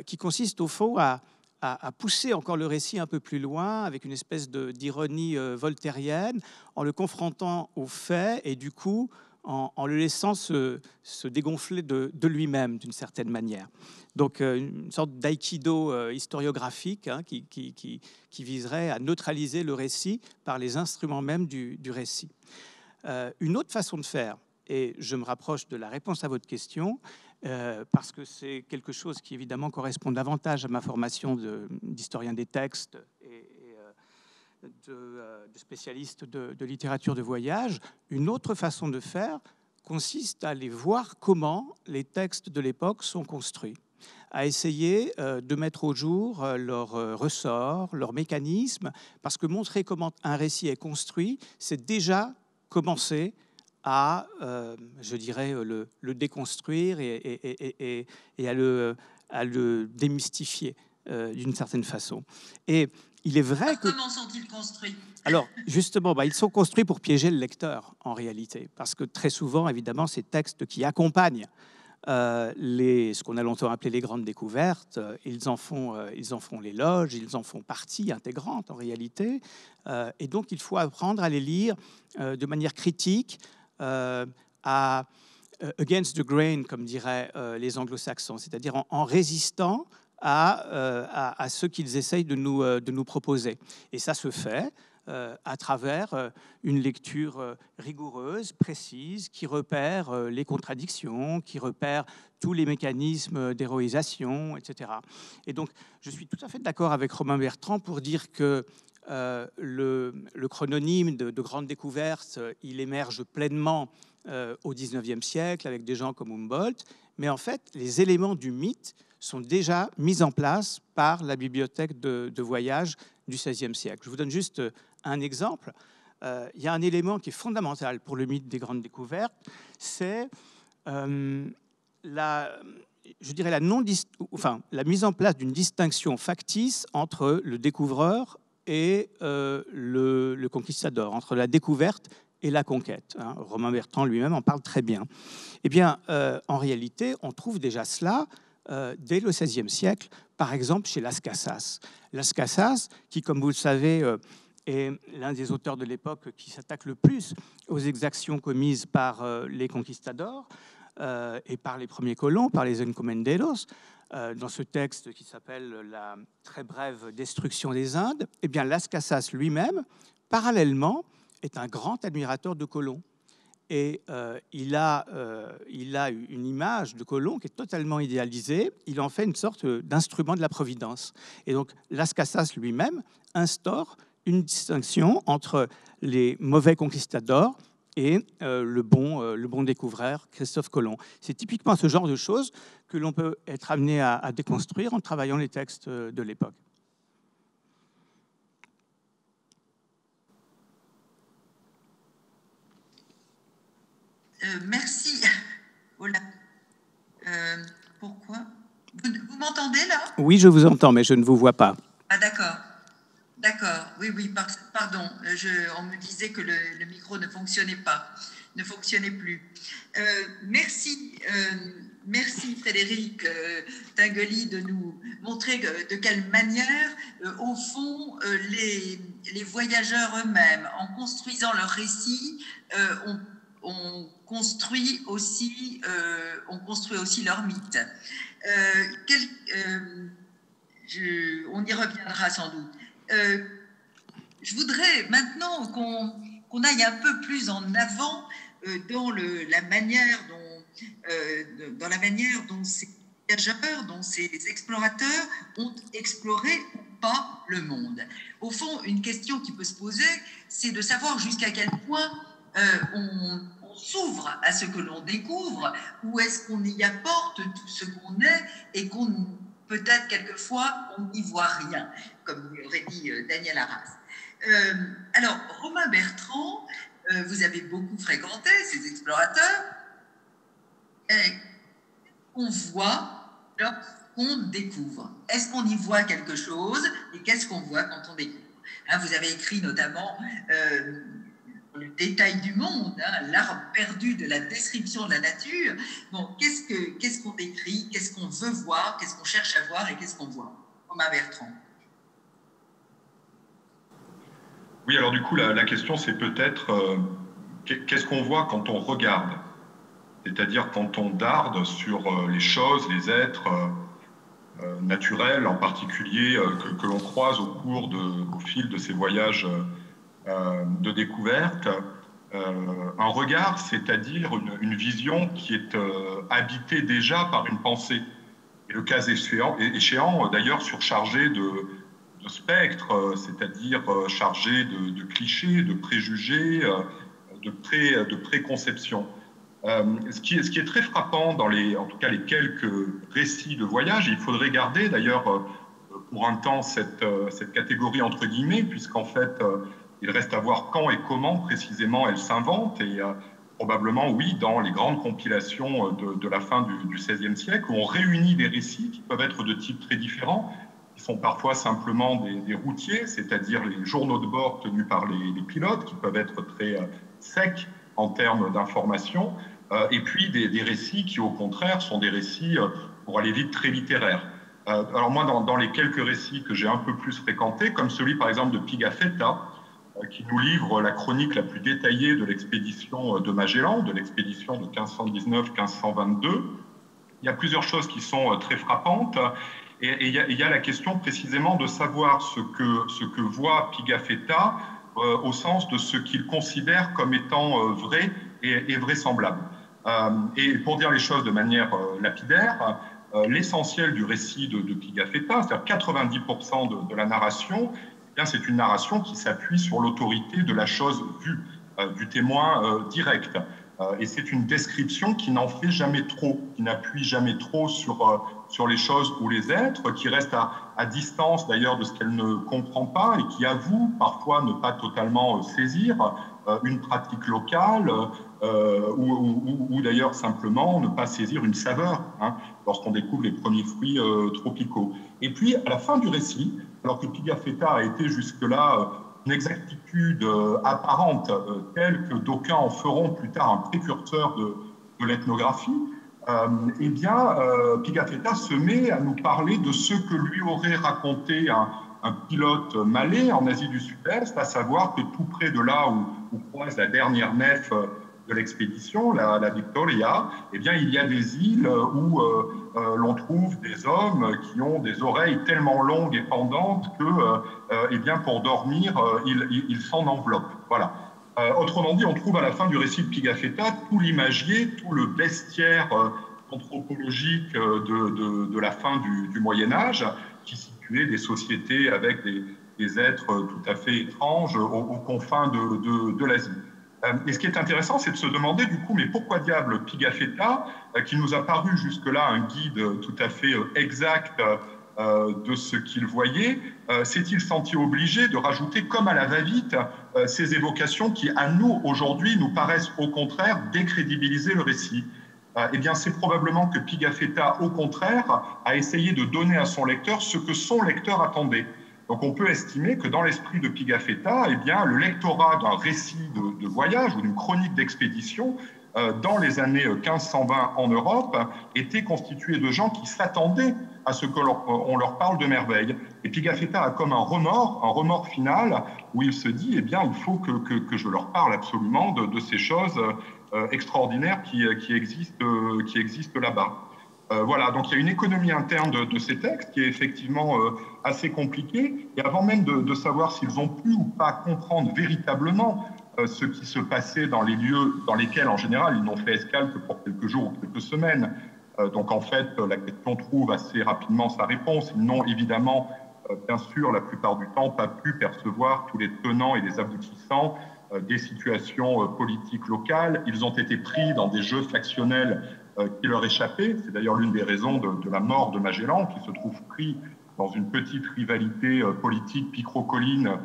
qui consiste au fond à à, pousser encore le récit un peu plus loin avec une espèce d'ironie euh, voltairienne en le confrontant aux faits et du coup en, le laissant se, dégonfler de, lui-même d'une certaine manière. Donc euh, une sorte d'aïkido euh, historiographique hein, qui, qui, viserait à neutraliser le récit par les instruments même du, récit. une autre façon de faire, et je me rapproche de la réponse à votre question, euh, parce que c'est quelque chose qui évidemment correspond davantage à ma formation d'historien des textes et, euh, euh, de, spécialiste de, littérature de voyage. Une autre façon de faire consiste à aller voir comment les textes de l'époque sont construits à essayer de mettre au jour leurs ressorts, leurs mécanismes, parce que montrer comment un récit est construit, c'est déjà commencer à, euh, je dirais, le, déconstruire et, et, à, le, à, le, démystifier euh, d'une certaine façon. Et il est vrai que... Comment sont-ils construits? Alors, justement, bah, ils sont construits pour piéger le lecteur, en réalité, parce que très souvent, évidemment, ces textes qui accompagnent euh, les, ce qu'on a longtemps appelé les grandes découvertes, ils en font, ils en font l'éloge, ils en font partie intégrante en réalité, et donc il faut apprendre à les lire de manière critique, euh, à euh, against the grain, comme diraient euh, les anglo-saxons, c'est-à-dire en, résistant à, à, ce qu'ils essayent de nous, de nous proposer. Et ça se fait à travers une lecture rigoureuse, précise, qui repère les contradictions, qui repère tous les mécanismes d'héroïsation, etc. Et donc, je suis tout à fait d'accord avec Romain Bertrand pour dire que euh, le, chrononyme de, Grande Découverte, il émerge pleinement euh, au XIXe siècle avec des gens comme Humboldt, mais en fait, les éléments du mythe sont déjà mis en place par la bibliothèque de, voyage du XVIe siècle. Je vous donne juste un exemple. Euh, il y a un élément qui est fondamental pour le mythe des grandes découvertes, c'est la, je dirais, la mise en place d'une distinction factice entre le découvreur et euh, le, conquistador, entre la découverte et la conquête. Hein. Romain Bertrand lui-même en parle très bien. Eh bien, euh, en réalité, on trouve déjà cela euh, dès le XVIe siècle, par exemple chez Las Casas. Las Casas, qui, comme vous le savez, est l'un des auteurs de l'époque qui s'attaque le plus aux exactions commises par les conquistadors, et par les premiers colons, par les encomenderos, euh, dans ce texte qui s'appelle La très brève destruction des Indes, eh bien Las Casas lui-même, parallèlement, est un grand admirateur de colons. Et euh, il, a, il a une image de colon qui est totalement idéalisée. Il en fait une sorte d'instrument de la providence. Et donc Las Casas lui-même instaure une distinction entre les mauvais conquistadors et euh, le, bon, euh, le bon découvreur, Christophe Colomb. C'est typiquement ce genre de choses que l'on peut être amené à, déconstruire en travaillant les textes euh, de l'époque. merci. pourquoi? Vous, m'entendez là? Oui, je vous entends, mais je ne vous vois pas. Ah d'accord. D'accord, oui, oui, pardon. On me disait que le, micro ne fonctionnait pas, ne fonctionnait plus. Euh, merci, euh, merci Frédéric euh, de nous montrer de quelle manière, au fond, les, voyageurs eux-mêmes, en construisant leur récit, ont, construit aussi, on construit aussi leur mythe. on y reviendra sans doute. Euh, je voudrais maintenant qu'on aille un peu plus en avant euh, dans le, la manière dont, euh, dans la manière dont ces voyageurs, dont ces explorateurs ont exploré ou pas le monde. Au fond, une question qui peut se poser, c'est de savoir jusqu'à quel point on, on s'ouvre à ce que l'on découvre, ou est-ce qu'on y apporte tout ce qu'on est et qu'on peut-être quelquefois on n'y voit rien, comme aurait dit euh, Daniel Arras. Euh, alors, Romain Bertrand, euh, vous avez beaucoup fréquenté ces explorateurs. on voit lorsqu'on découvre. Est-ce qu'on y voit quelque chose et qu'est-ce qu'on voit quand on découvre? Hein, Vous avez écrit notamment le détail du monde, hein, l'art perdu de la description de la nature. Bon, qu'est-ce qu'on ce qu'on décrit, qu'est-ce qu'on veut voir, qu'est-ce qu'on cherche à voir et qu'est-ce qu'on voit? Thomas Bertrand. Oui, alors du coup, la, question, c'est peut-être euh, qu'est-ce qu'on voit quand on regarde? C'est-à-dire quand on darde sur euh, les choses, les êtres euh, naturels, en particulier, que, que l'on croise au cours de, au fil de ces voyages de découverte, euh, un regard, c'est-à-dire une, vision qui est euh, habitée déjà par une pensée. Et le cas échéant, d'ailleurs surchargé de, de spectres, c'est-à-dire chargé de, clichés, de préjugés, de, pré, de préconceptions. ce, qui est, ce, qui est, très frappant dans les, en tout cas les quelques récits de voyage, il faudrait garder d'ailleurs pour un temps cette, cette, catégorie entre guillemets, puisqu'en fait il reste à voir quand et comment précisément elle s'invente et euh, probablement, oui, dans les grandes compilations euh, de, la fin du, XVIe siècle, où on réunit des récits qui peuvent être de types très différents, qui sont parfois simplement des, routiers, c'est-à-dire les journaux de bord tenus par les, pilotes, qui peuvent être très euh, secs en termes d'information, et puis des, récits qui, au contraire, sont des récits, pour aller vite, très littéraires. alors moi, dans, les quelques récits que j'ai un peu plus fréquentés, comme celui par exemple de Pigafetta, qui nous livre la chronique la plus détaillée de l'expédition euh, de Magellan, de l'expédition de 1519-1522. Il y a plusieurs choses qui sont euh, très frappantes. Et, il, y a, la question précisément de savoir ce que, ce que voit Pigafetta au sens de ce qu'il considère comme étant vrai et, vraisemblable. et pour dire les choses de manière lapidaire, l'essentiel du récit de, Pigafetta, c'est-à-dire 90% de, de, la narration, eh c'est une narration qui s'appuie sur l'autorité de la chose vue, euh, du témoin euh, direct. Euh, et c'est une description qui n'en fait jamais trop, qui n'appuie jamais trop sur, sur les choses ou les êtres, qui reste à, distance d'ailleurs de ce qu'elle ne comprend pas et qui avoue parfois ne pas totalement saisir une pratique locale, ou, d'ailleurs simplement ne pas saisir une saveur hein, lorsqu'on découvre les premiers fruits tropicaux. Et puis, à la fin du récit, alors que Pigafetta a été jusque-là une exactitude apparente, telle que d'aucuns en feront plus tard un précurseur de, l'ethnographie, euh, eh bien, euh, Pigafetta se met à nous parler de ce que lui aurait raconté un, pilote malais en Asie du Sud-Est, à savoir que tout près de là où, croise la dernière nef euh, de l'expédition, la, Victoria, eh bien, il y a des îles où l'on trouve des hommes qui ont des oreilles tellement longues et pendantes que, eh bien, pour dormir, ils il, s'en enveloppent. Voilà. Euh, autrement dit, on trouve à la fin du récit de Pigafetta tout l'imagier, tout le bestiaire euh, anthropologique euh, de, la fin du, Moyen Âge, qui situait des sociétés avec des, êtres tout à fait étranges aux, confins de, l'Asie. Et ce qui est intéressant, c'est de se demander du coup, mais pourquoi diable Pigafetta, qui nous a paru jusque-là un guide tout à fait exact euh, de ce qu'il voyait, euh, s'est-il senti obligé de rajouter, comme à la va-vite, euh, ces évocations qui, à nous, aujourd'hui, nous paraissent au contraire décrédibiliser le récit? Eh bien, c'est probablement que Pigafetta, au contraire, a essayé de donner à son lecteur ce que son lecteur attendait. Donc, on peut estimer que dans l'esprit de Pigafetta, eh le lectorat d'un récit de, voyage ou d'une chronique d'expédition dans les années 1520 en Europe était constitué de gens qui s'attendaient à ce qu'on leur parle de merveille. Et Pigafetta a comme un remords, un remords final, où il se dit, eh bien, il faut que, je leur parle absolument de, ces choses euh, extraordinaires qui existent là-bas. Euh, voilà, donc il y a une économie interne de, ces textes qui est effectivement euh, assez compliquée. Et avant même de, savoir s'ils ont pu ou pas comprendre véritablement ce qui se passait dans les lieux dans lesquels, en général, ils n'ont fait escale que pour quelques jours ou quelques semaines, euh, donc en fait, la question trouve assez rapidement sa réponse. Ils n'ont évidemment, euh, bien sûr, la plupart du temps, pas pu percevoir tous les tenants et les aboutissants euh, des situations politiques locales. Ils ont été pris dans des jeux factionnels qui leur échappaient. C'est d'ailleurs l'une des raisons de, la mort de Magellan, qui se trouve pris dans une petite rivalité politique picrocolline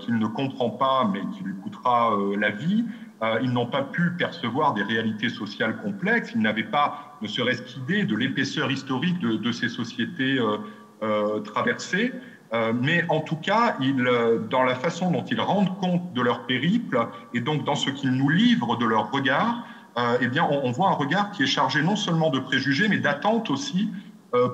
qu'il ne comprend pas, mais qui lui coûtera la vie. Euh, ils n'ont pas pu percevoir des réalités sociales complexes, ils n'avaient pas, ne serait-ce qu'idée de l'épaisseur historique de, ces sociétés euh, euh, traversées. mais en tout cas, dans la façon dont ils rendent compte de leur périple et donc dans ce qu'ils nous livrent de leur regard, eh bien, on, voit un regard qui est chargé non seulement de préjugés, mais d'attentes aussi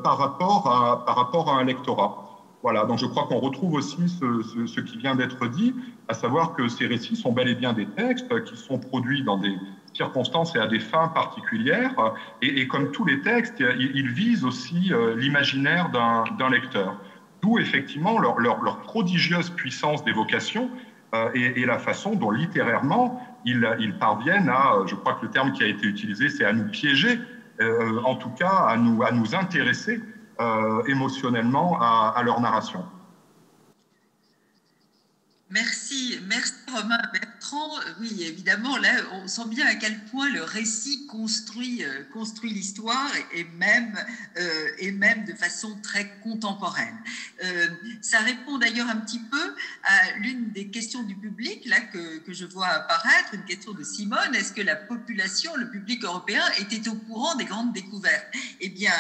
par, rapport à, par rapport à un lectorat. Voilà, donc je crois qu'on retrouve aussi ce, qui vient d'être dit, à savoir que ces récits sont bel et bien des textes qui sont produits dans des circonstances et à des fins particulières, et, comme tous les textes, ils, visent aussi euh, l'imaginaire d'un lecteur. D'où effectivement leur, prodigieuse puissance d'évocation euh, et, la façon dont littérairement ils, parviennent à, je crois que le terme qui a été utilisé, c'est à nous piéger, euh, en tout cas à nous, à nous intéresser euh, émotionnellement à, leur narration. Merci, merci Romain Oui, évidemment, là, on sent bien à quel point le récit construit, euh, construit l'histoire et même, euh, et même de façon très contemporaine. ça répond d'ailleurs un petit peu à l'une des questions du public là, que, que, je vois apparaître, une question de Simone. Est-ce que la population, le public européen, était au courant des grandes découvertes? Eh bien,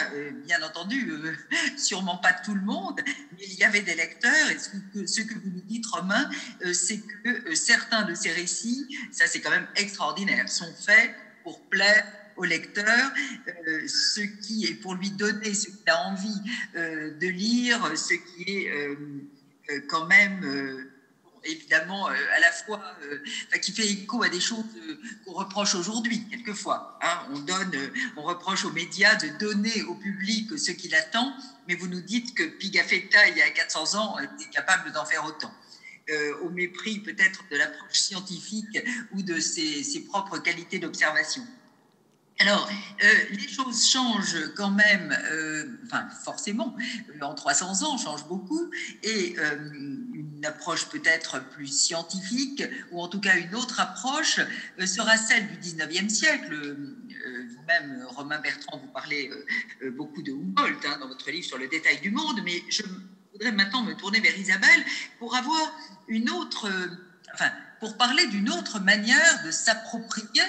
bien entendu, sûrement pas tout le monde, mais il y avait des lecteurs et ce que, ce que vous nous dites, Romain, euh, c'est que euh, certains de ces récits, ça c'est quand même extraordinaire, sont faits pour plaire au lecteur, euh, ce qui est pour lui donner ce qu'il a envie de lire, ce qui est quand même évidemment à la fois qui fait écho à des choses qu'on reproche aujourd'hui quelquefois. Hein. on donne, on reproche aux médias de donner au public ce qu'il attend, mais vous nous dites que Pigafetta il y a 400 ans était capable d'en faire autant. Euh, au mépris peut-être de l'approche scientifique ou de ses, propres qualités d'observation. Alors, euh, les choses changent quand même, euh, enfin forcément, en 300 ans, changent beaucoup, et une approche peut-être plus scientifique, ou en tout cas une autre approche, sera celle du 19e siècle. Vous-même, Romain Bertrand, vous parlez beaucoup de Humboldt hein, dans votre livre sur le détail du monde, mais je voudrais maintenant me tourner vers Isabelle pour avoir une autre, enfin, pour parler d'une autre manière de s'approprier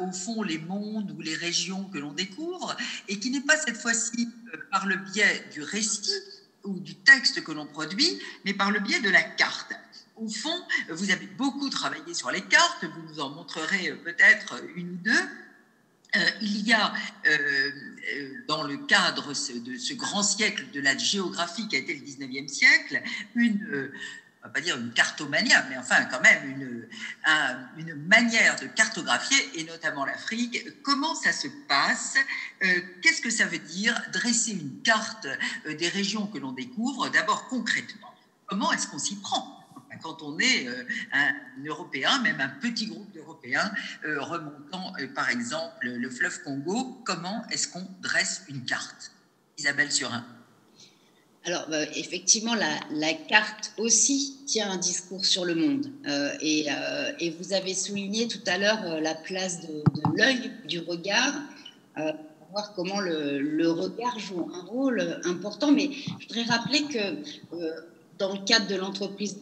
au fond les mondes ou les régions que l'on découvre, et qui n'est pas cette fois-ci par le biais du récit ou du texte que l'on produit, mais par le biais de la carte au fond, vous avez beaucoup travaillé sur les cartes, vous nous en montrerez peut-être une ou deux. Euh, il y a, euh, dans le cadre de ce grand siècle de la géographie qui a été le 19e siècle, une, euh, on va pas dire une cartomania, mais enfin quand même une, une manière de cartographier, et notamment l'Afrique. Comment ça se passe Qu'est-ce que ça veut dire dresser une carte des régions que l'on découvre D'abord concrètement, comment est-ce qu'on s'y prend? Quand on est euh, un Européen, même un petit groupe d'Européens euh, remontant euh, par exemple le fleuve Congo, comment est-ce qu'on dresse une carte Isabelle Surin? Alors, bah, effectivement, la, carte aussi tient un discours sur le monde. et, vous avez souligné tout à l'heure la place de, l'œil, du regard, pour voir comment le, le, regard joue un rôle important. Mais je voudrais rappeler que dans le cadre de l'entreprise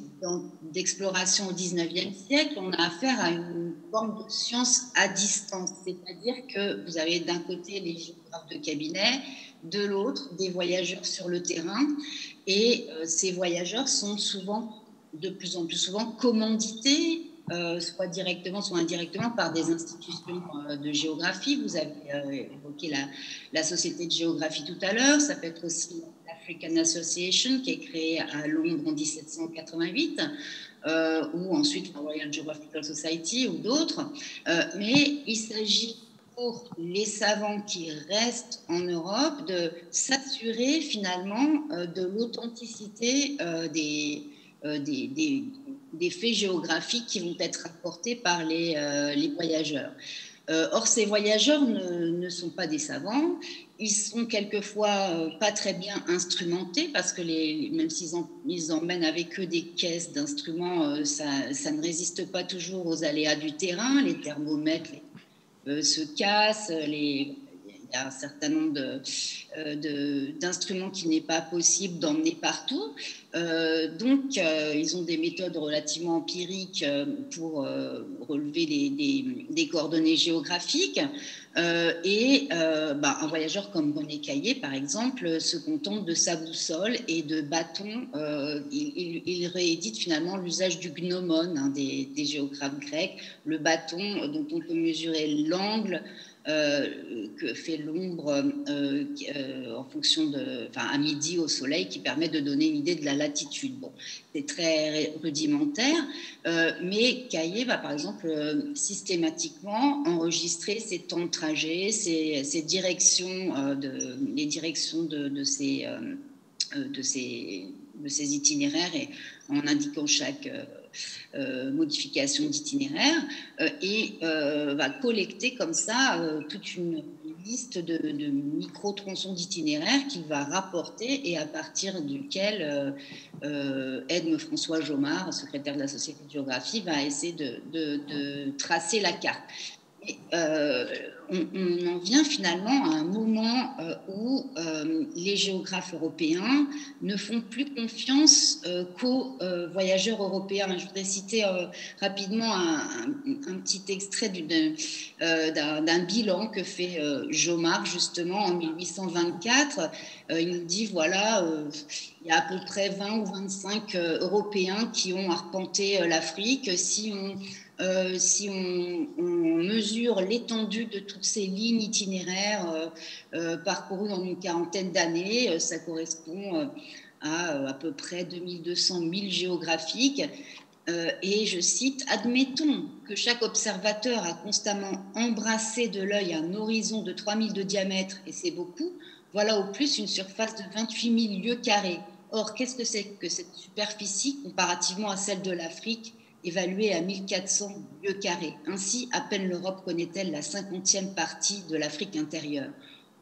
d'exploration au 19e siècle, on a affaire à une forme de science à distance, c'est-à-dire que vous avez d'un côté les géographes de cabinet, de l'autre des voyageurs sur le terrain, et euh, ces voyageurs sont souvent, de plus en plus souvent, commandités euh, soit directement, soit indirectement par des institutions euh, de géographie. Vous avez évoqué la, la, Société de géographie tout à l'heure, ça peut être aussi African Association, qui est créée à Londres en 1788, euh, ou ensuite la Royal Geographical Society ou d'autres. Euh, mais il s'agit pour les savants qui restent en Europe de s'assurer finalement euh, de l'authenticité des, des, des, faits géographiques qui vont être apportés par les, les voyageurs. Or, ces voyageurs ne, sont pas des savants, ils sont quelquefois euh, pas très bien instrumentés parce que même s'ils ils emmènent avec eux des caisses d'instruments, euh, ça, ne résiste pas toujours aux aléas du terrain. Les thermomètres euh, se cassent, les, a un certain nombre euh, d'instruments qui n'est pas possible d'emmener partout. Euh, donc, euh, ils ont des méthodes relativement empiriques pour relever des, coordonnées géographiques. et bah, un voyageur comme René Caillé, par exemple, se contente de sa boussole et de bâtons. Il, réédite finalement l'usage du gnomon hein, des, des, géographes grecs, le bâton dont on peut mesurer l'angle, que fait l'ombre euh, euh, en fonction de, enfin, à midi au soleil, qui permet de donner une idée de la latitude. Bon, c'est très rudimentaire, mais Caillé va par exemple systématiquement enregistrer ses temps de trajet, ses, directions, de, les directions de, de ces, de ces, de ces itinéraires et en indiquant chaque euh, modification d'itinéraire euh, et euh, va collecter comme ça toute une liste de, micro-tronçons d'itinéraire qu'il va rapporter et à partir duquel Edme François Jomard, secrétaire de la Société de géographie, va essayer de tracer la carte. Euh, on, en vient finalement à un moment euh, où euh, les géographes européens ne font plus confiance qu'aux voyageurs européens. Je voudrais citer rapidement un, petit extrait d'un bilan que fait Jomard justement en 1824. il nous dit voilà, il y a à peu près 20 ou 25 Européens qui ont arpenté l'Afrique. Si on euh, si on, mesure l'étendue de toutes ces lignes itinéraires euh, euh, parcourues en une quarantaine d'années, ça correspond à à peu près 2200 milles géographiques. et je cite, admettons que chaque observateur a constamment embrassé de l'œil un horizon de 3000 de diamètre, et c'est beaucoup, voilà au plus une surface de 28 000 lieues carrés. Or, qu'est-ce que c'est que cette superficie comparativement à celle de l'Afrique? Évalué à 1400 lieues carrés. Ainsi, à peine l'Europe connaît-elle la cinquantième partie de l'Afrique intérieure.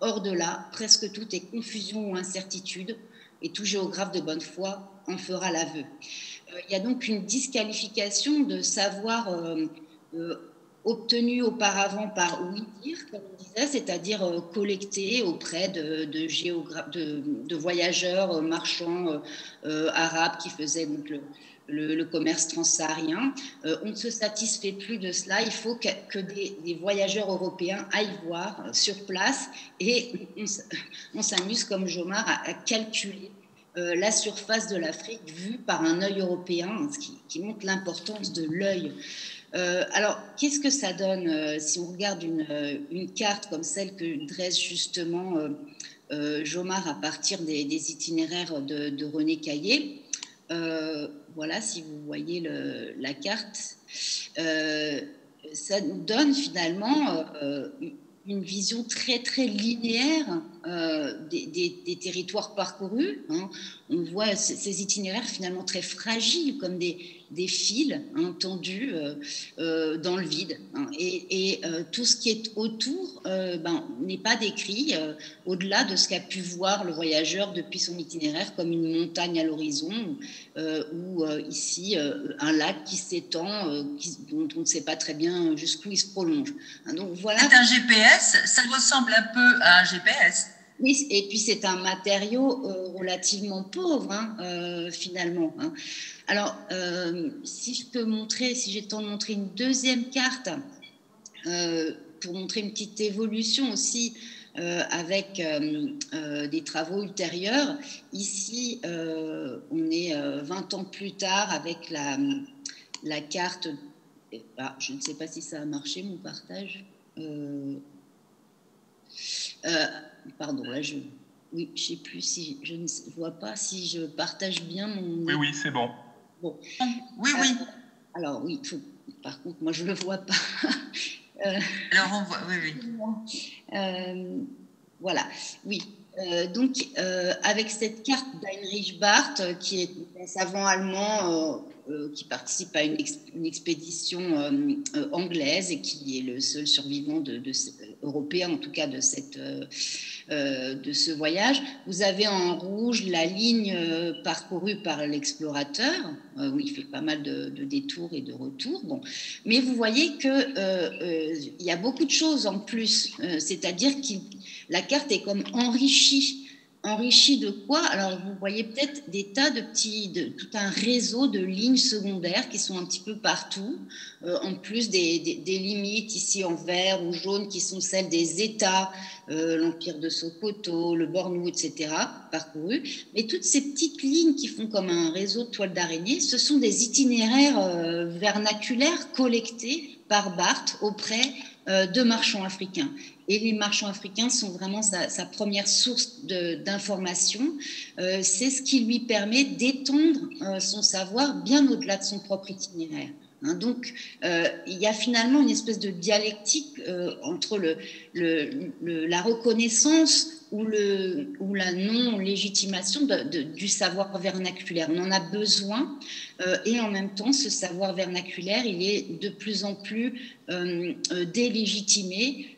Hors de là, presque tout est confusion ou incertitude, et tout géographe de bonne foi en fera l'aveu. Euh, il y a donc une disqualification de savoir euh, euh, obtenus auparavant par dire comme on disait, c'est-à-dire collectés auprès de, de, de, voyageurs marchands arabes qui faisaient donc le, commerce transsaharien. on ne se satisfait plus de cela. Il faut que, des, voyageurs européens aillent voir sur place et on, s'amuse comme Jomar à calculer euh, la surface de l'Afrique vue par un œil européen, ce qui, montre l'importance de l'œil. Euh, alors, qu'est-ce que ça donne euh, si on regarde une, carte comme celle que dresse justement Jomar à partir des, itinéraires de, René Caillé Voilà, si vous voyez la carte, ça nous donne finalement une vision très très linéaire euh, des, territoires parcourus. Hein. On voit ces itinéraires finalement très fragiles, comme des, fils hein, tendus euh, euh, dans le vide. Hein. Et, tout ce qui est autour ben, n'est pas décrit au-delà de ce qu'a pu voir le voyageur depuis son itinéraire, comme une montagne à l'horizon, ou ici un lac qui s'étend, dont on ne sait pas très bien jusqu'où il se prolonge. Donc voilà. C'est un GPS, ça ressemble un peu à un GPS. Oui, et puis c'est un matériau euh, relativement pauvre, hein, euh, finalement. Hein. Alors, euh, si je peux montrer, si j'ai le temps de montrer une deuxième carte, pour montrer une petite évolution aussi avec des travaux ultérieurs. Ici, on est 20 ans plus tard avec la, carte. Ah, je ne sais pas si ça a marché, mon partage. Pardon, là, je. Oui, je sais plus si. Je ne vois pas si je partage bien mon. Oui, oui, c'est bon. Bon. Oui, oui. Euh, alors, oui, par contre, moi, je ne le vois pas. Euh, alors, on voit. Oui, oui. Euh, voilà, oui. Donc, avec cette carte d'Heinrich Barth, qui est un savant allemand qui participe à une, expédition anglaise et qui est le seul survivant de, européen, en tout cas de cette euh, de ce voyage. Vous avez en rouge la ligne euh, parcourue par l'explorateur, euh, où il fait pas mal de, détours et de retours. Bon. Mais vous voyez qu'il y a beaucoup de choses en plus, c'est-à-dire que la carte est comme enrichie enrichi de quoi? Alors, vous voyez peut-être des tas de petits, tout un réseau de lignes secondaires qui sont un petit peu partout, euh, en plus des, des, limites ici en vert ou jaune qui sont celles des États, euh, l'Empire de Sokoto, le Bornou, etc., parcourus. Mais toutes ces petites lignes qui font comme un réseau de toiles d'araignée, ce sont des itinéraires euh, vernaculaires collectés par Barthes auprès de marchands africains. Et les marchands africains sont vraiment sa, première source d'information. Euh, c'est ce qui lui permet d'étendre euh, son savoir bien au-delà de son propre itinéraire. Hein. donc, euh, il y a finalement une espèce de dialectique entre la reconnaissance ou, la non-légitimation du savoir vernaculaire. On en a besoin euh, et en même temps, ce savoir vernaculaire, il est de plus en plus euh, euh, délégitimé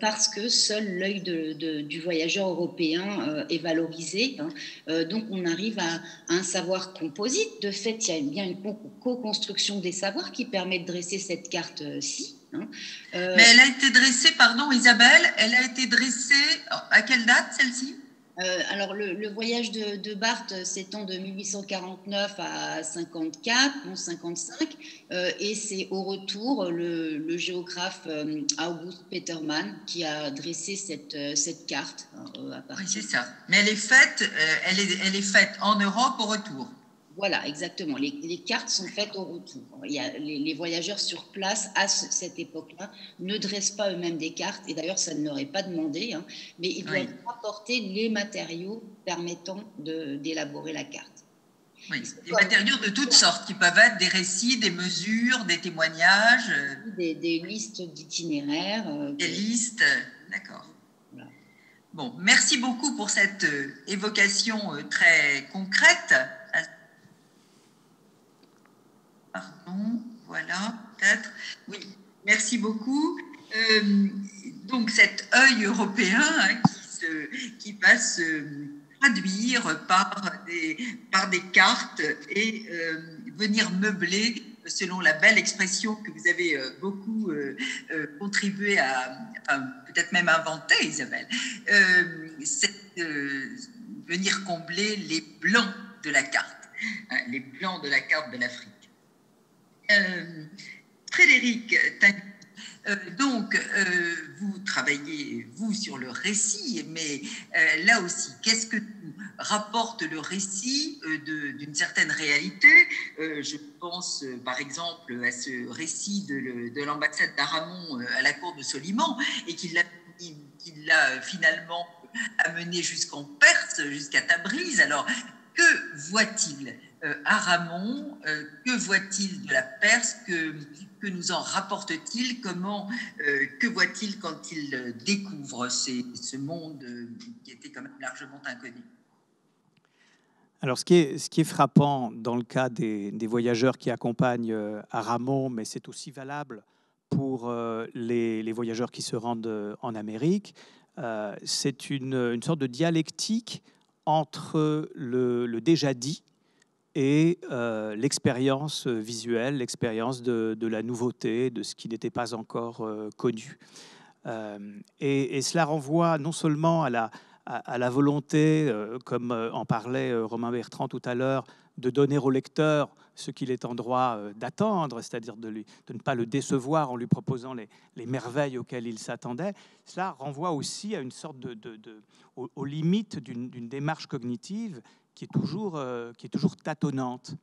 parce que seul l'œil du voyageur européen est valorisé. Hein. donc on arrive à, un savoir composite. De fait, il y a bien une co-construction des savoirs qui permet de dresser cette carte-ci. Hein. Euh, Mais elle a été dressée, pardon Isabelle, elle a été dressée à quelle date celle-ci? Euh, alors, le, voyage de, Barthes s'étend de 1849 à 54, non 55, euh, et c'est au retour le, géographe August Petermann qui a dressé cette, cette carte. oui, c'est ça. Mais elle est faite, elle est, elle est faite en Europe au retour. Voilà, exactement. Les, cartes sont faites au retour. Il y a, les, voyageurs sur place, à cette époque-là, ne dressent pas eux-mêmes des cartes, et d'ailleurs, ça ne leur est pas demandé, hein, mais ils doivent apporter les matériaux permettant d'élaborer la carte. Oui, des matériaux de toutes sortes, qui peuvent être des récits, des mesures, des témoignages. Des, listes d'itinéraires. Euh, des listes, d'accord. Bon, merci beaucoup pour cette euh, évocation euh, très concrète Pardon, voilà, peut-être. Oui, merci beaucoup. Euh, donc cet œil européen hein, qui, va se traduire par des, cartes et euh, venir meubler selon la belle expression que vous avez beaucoup contribué à, peut-être même inventer, Isabelle, venir combler les blancs de la carte, hein, les blancs de la carte de l'Afrique. Frédéric euh, donc, euh, vous travaillez, vous, sur le récit, mais euh, là aussi, qu'est-ce que rapporte le récit d'une certaine réalité? Je pense, par exemple, à ce récit de l'ambassade d'Aramon à la cour de Soliman, et qu'il l'a finalement amené jusqu'en Perse, jusqu'à Tabriz. Alors, que voit-il Aramon Que voit-il de la Perse que, nous en rapporte-t-il Comment, euh, que voit-il quand il euh, découvre ce monde euh, qui était quand même largement inconnu? Alors, ce qui, est, ce qui est frappant dans le cas des, voyageurs qui accompagnent Aramon, mais c'est aussi valable pour les, voyageurs qui se rendent en Amérique, c'est une, sorte de dialectique entre le déjà dit, et euh, l'expérience visuelle, l'expérience de, la nouveauté, de ce qui n'était pas encore euh, connu. Euh, et, cela renvoie non seulement à la, volonté, comme en parlait Romain Bertrand tout à l'heure, de donner au lecteur ce qu'il est en droit d'attendre, c'est-à-dire de, ne pas le décevoir en lui proposant les, les merveilles auxquelles il s'attendait. Cela renvoie aussi à une sorte de, aux, limites d'une démarche cognitive qui est toujours, euh, qui est toujours tâtonnante.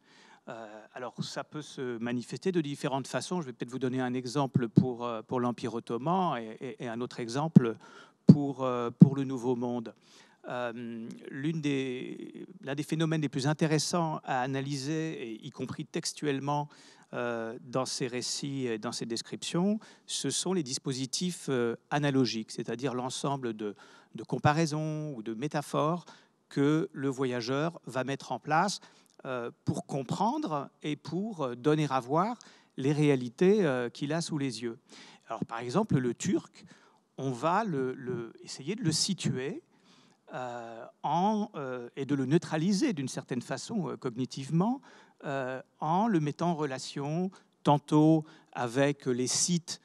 Euh, alors, ça peut se manifester de différentes façons. Je vais peut-être vous donner un exemple pour, euh, pour l'Empire ottoman et, un autre exemple pour, pour le Nouveau Monde. l'une des, l'un des phénomènes les plus intéressants à analyser, y compris textuellement dans ces récits et dans ces descriptions, ce sont les dispositifs analogiques, c'est-à-dire l'ensemble de, de comparaisons ou de métaphores que le voyageur va mettre en place euh, pour comprendre et pour euh, donner à voir les réalités euh, qu'il a sous les yeux. Alors, par exemple, le turc, on va essayer de le situer et de le neutraliser d'une certaine façon cognitivement en le mettant en relation tantôt avec les sites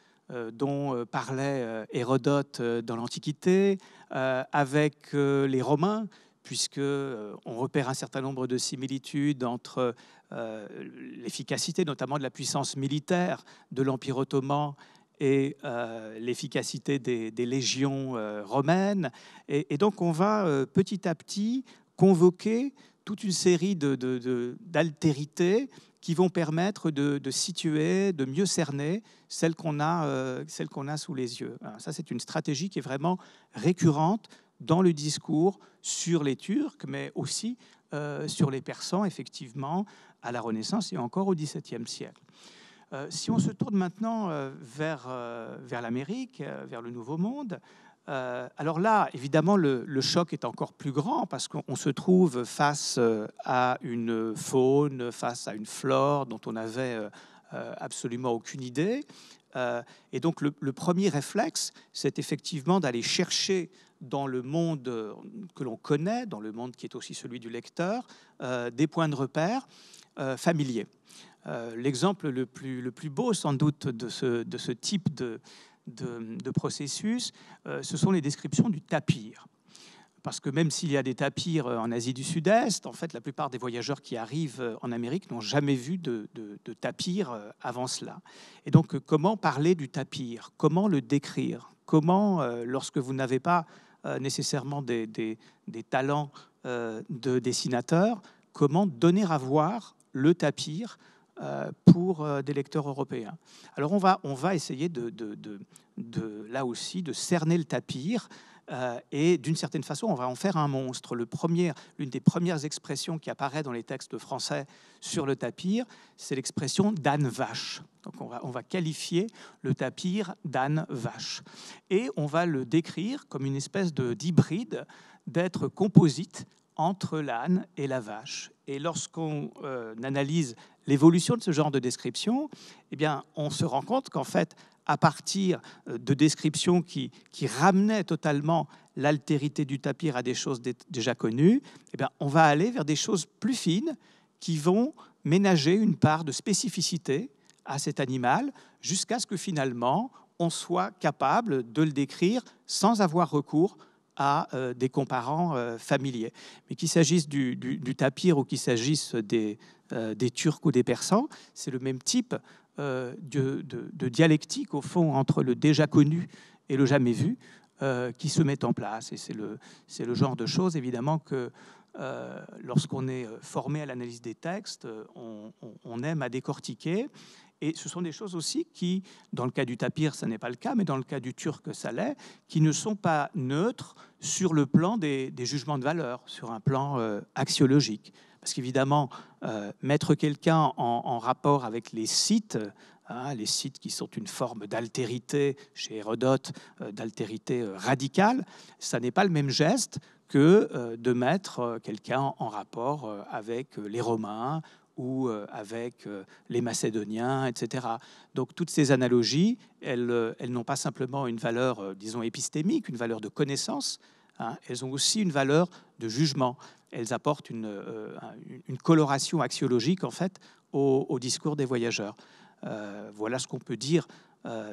dont parlait Hérodote dans l'Antiquité, avec les Romains puisque euh, on repère un certain nombre de similitudes entre euh, l'efficacité, notamment de la puissance militaire de l'Empire ottoman et euh, l'efficacité des, légions romaines. Et, donc on va petit à petit convoquer toute une série d'altérités qui vont permettre de, situer, de mieux cerner celle qu'on a, qu'on a sous les yeux. ça, c'est une stratégie qui est vraiment récurrente dans le discours sur les Turcs, mais aussi euh, sur les Persans, effectivement, à la Renaissance et encore au XVIIe siècle. Euh, si on se tourne maintenant euh, vers, vers l'Amérique, vers le Nouveau Monde, alors là, évidemment, le, le, choc est encore plus grand parce qu'on se trouve face à une faune, face à une flore dont on n'avait absolument aucune idée. Et donc, le, premier réflexe, c'est effectivement d'aller chercher dans le monde que l'on connaît, dans le monde qui est aussi celui du lecteur, euh, des points de repère euh, familiers. Euh, l'exemple le plus, le plus beau, sans doute, de ce, de ce type de, de, processus, ce sont les descriptions du tapir. Parce que même s'il y a des tapirs en Asie du Sud-Est, en fait, la plupart des voyageurs qui arrivent en Amérique n'ont jamais vu de, de, de tapir avant cela. Et donc, comment parler du tapir? Comment le décrire? Comment, lorsque vous n'avez pas euh, nécessairement des, talents euh, de dessinateur, comment donner à voir le tapir euh, pour des lecteurs européens? Alors on va, on va essayer de, de, là aussi de cerner le tapir et d'une certaine façon, on va en faire un monstre. L'une des premières expressions qui apparaît dans les textes français sur le tapir, c'est l'expression d'âne vache. Donc on va, on va qualifier le tapir d'âne vache. Et on va le décrire comme une espèce d'hybride, d'être composite entre l'âne et la vache. Et lorsqu'on euh, analyse l'évolution de ce genre de description, eh bien, on se rend compte qu'en fait, à partir euh, de descriptions qui, ramenaient totalement l'altérité du tapir à des choses déjà connues, eh bien, on va aller vers des choses plus fines qui vont ménager une part de spécificité à cet animal jusqu'à ce que finalement on soit capable de le décrire sans avoir recours à euh, des comparants euh, familiers. Mais qu'il s'agisse du, tapir ou qu'il s'agisse des, Turcs ou des Persans, c'est le même type de, de, dialectique au fond entre le déjà connu et le jamais vu qui se met en place. Et c'est le, le genre de choses évidemment que lorsqu'on est formé à l'analyse des textes, on, aime à décortiquer. Et ce sont des choses aussi qui, dans le cas du tapir, ce n'est pas le cas, mais dans le cas du turc, ça l'est, qui ne sont pas neutres sur le plan des, jugements de valeur, sur un plan euh, axiologique. Parce qu'évidemment, euh, mettre quelqu'un en, rapport avec les sites, hein, les sites qui sont une forme d'altérité, chez Hérodote, euh, d'altérité radicale, ça n'est pas le même geste que de mettre quelqu'un en rapport avec les Romains ou euh, avec euh, les Macédoniens, etc. Donc toutes ces analogies, elles, euh, elles n'ont pas simplement une valeur, disons, épistémique, une valeur de connaissance, hein, elles ont aussi une valeur de jugement. Elles apportent une, une coloration axiologique, en fait, au, discours des voyageurs. voilà ce qu'on peut dire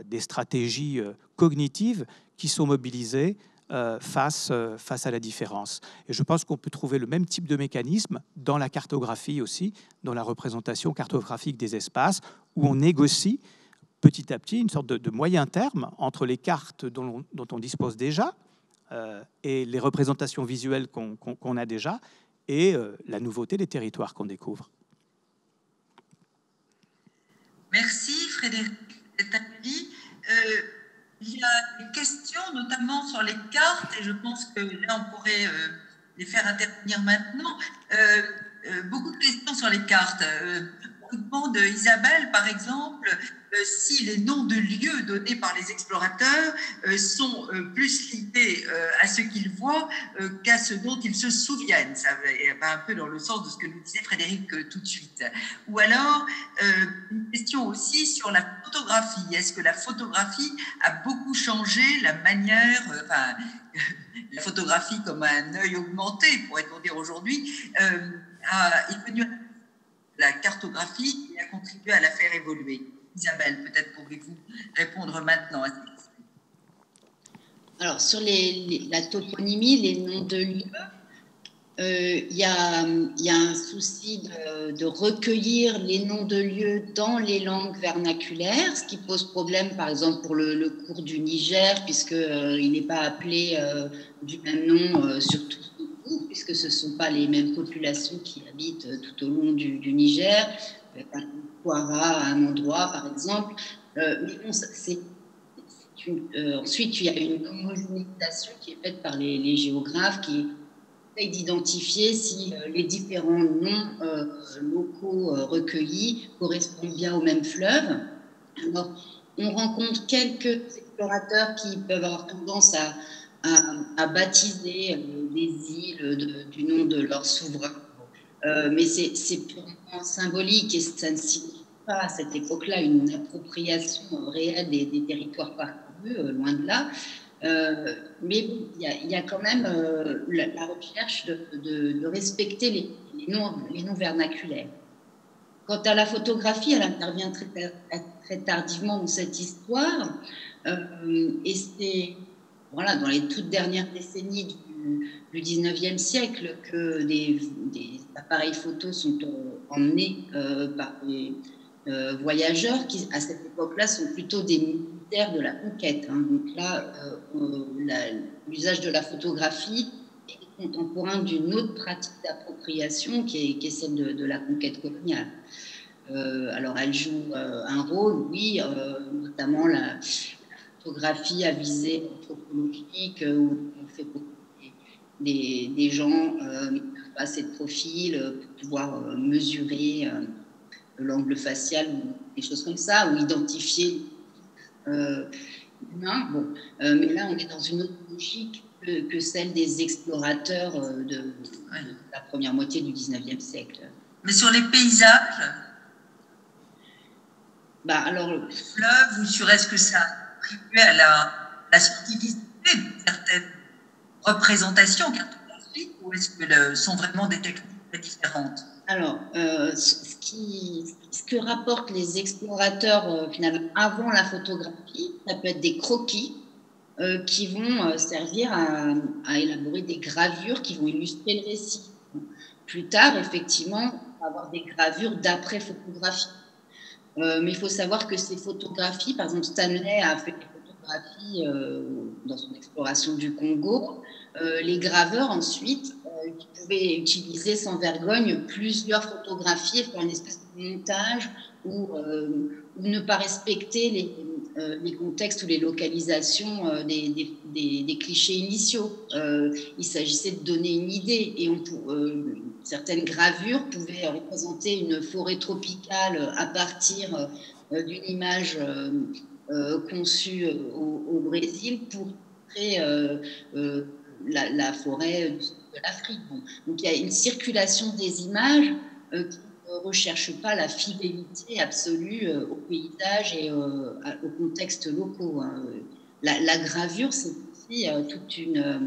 des stratégies cognitives qui sont mobilisées euh, face, euh, face à la différence. Et je pense qu'on peut trouver le même type de mécanisme dans la cartographie aussi, dans la représentation cartographique des espaces, où on négocie petit à petit une sorte de, moyen terme entre les cartes dont, on, dispose déjà euh, et les représentations visuelles qu'on a déjà et la nouveauté des territoires qu'on découvre. Merci Frédéric. Il y a des questions, notamment sur les cartes, et je pense que là, on pourrait euh, les faire intervenir maintenant. Euh, euh, beaucoup de questions sur les cartes. On demande, Isabelle, par exemple, euh, si les noms de lieux donnés par les explorateurs euh, sont euh, plus liés à ce qu'ils voient qu'à ce dont ils se souviennent. Ça va un peu dans le sens de ce que nous disait Frédéric tout de suite. Ou alors, une question aussi sur la photographie. Est-ce que la photographie a beaucoup changé la manière, enfin, la photographie comme un œil augmenté, pourrait-on dire aujourd'hui, est venue la cartographie et a contribué à la faire évoluer Isabelle, peut-être pourriez-vous répondre maintenant à cette question. Alors, sur la toponymie, les noms de lieux, euh, il y, a, un souci de, recueillir les noms de lieux dans les langues vernaculaires, ce qui pose problème, par exemple, pour le, cours du Niger, puisqu'il euh, n'est pas appelé euh, du même nom sur tout puisque ce ne sont pas les mêmes populations qui habitent tout au long du, du Niger à un endroit, par exemple. Euh, c'est, euh, ensuite, il y a une homogénéisation qui est faite par les, géographes qui essayent d'identifier si euh, les différents noms locaux recueillis correspondent bien au même fleuve. Alors, on rencontre quelques explorateurs qui peuvent avoir tendance à, à, baptiser des îles du nom de leur souverain euh, mais c'est purement symbolique et ça ne signifie pas à cette époque-là une appropriation réelle des, territoires parcourus, euh, loin de là. Euh, mais il y, a quand même la, recherche de, respecter les, noms, vernaculaires. Quant à la photographie, elle intervient très tardivement dans cette histoire. et c'est voilà, dans les toutes dernières décennies du du 19e siècle que des, appareils photos sont emmenés euh, par des euh, voyageurs qui, à cette époque-là, sont plutôt des militaires de la conquête. Hein. Donc là, euh, l'usage de la photographie est contemporain d'une autre pratique d'appropriation qui est, celle de, la conquête coloniale. alors, elle joue un rôle, oui, notamment la, photographie à visée anthropologique, où on fait beaucoup des, gens euh, assez de profil euh, pour pouvoir euh, mesurer euh, l'angle facial ou des choses comme ça, ou identifier l'humain. Bon, mais là, on est dans une autre logique que, celle des explorateurs de, la première moitié du 19e siècle. Mais sur les paysages? Bah, alors, le fleuve, ou sur est-ce que ça? À la, la scientificité d'une certaine représentation cartographique ou est-ce que sont vraiment des techniques différentes? Alors, ce, qui, ce, que rapportent les explorateurs finalement avant la photographie, ça peut être des croquis qui vont servir à, élaborer des gravures qui vont illustrer le récit. Plus tard, effectivement, avoir des gravures d'après-photographie. Euh, mais il faut savoir que ces photographies, par exemple, Stanley a fait des photographies euh, dans son exploration du Congo. Euh, les graveurs, ensuite, pouvaient utiliser sans vergogne plusieurs photographies et faire une espèce de montage ne pas respecter les, les, contextes ou les localisations des, des, clichés initiaux. il s'agissait de donner une idée et certaines gravures pouvaient représenter une forêt tropicale à partir euh, d'une image euh, euh, conçue au, Brésil pour la, forêt de l'Afrique. Donc il y a une circulation des images qui recherche pas la fidélité absolue au paysage et au contexte locaux. Hein. La, gravure, c'est euh, toute une, euh,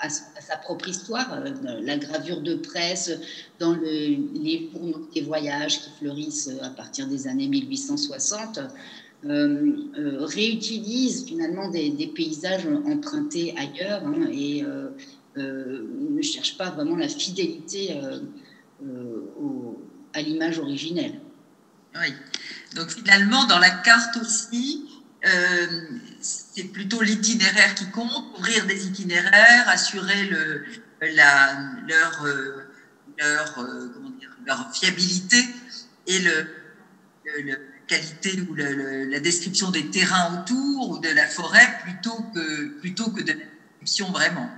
à, sa propre histoire. Euh, la gravure de presse dans le, les journaux des voyages qui fleurissent à partir des années 1860 réutilise finalement des, paysages empruntés ailleurs hein, et ne cherche pas vraiment la fidélité à l'image originelle. Oui. Donc finalement, dans la carte aussi, euh, c'est plutôt l'itinéraire qui compte, ouvrir des itinéraires, assurer le, la, leur, euh, leur, euh, comment dire, leur fiabilité et le, qualité ou la description des terrains autour ou de la forêt plutôt que, plutôt que de la description vraiment.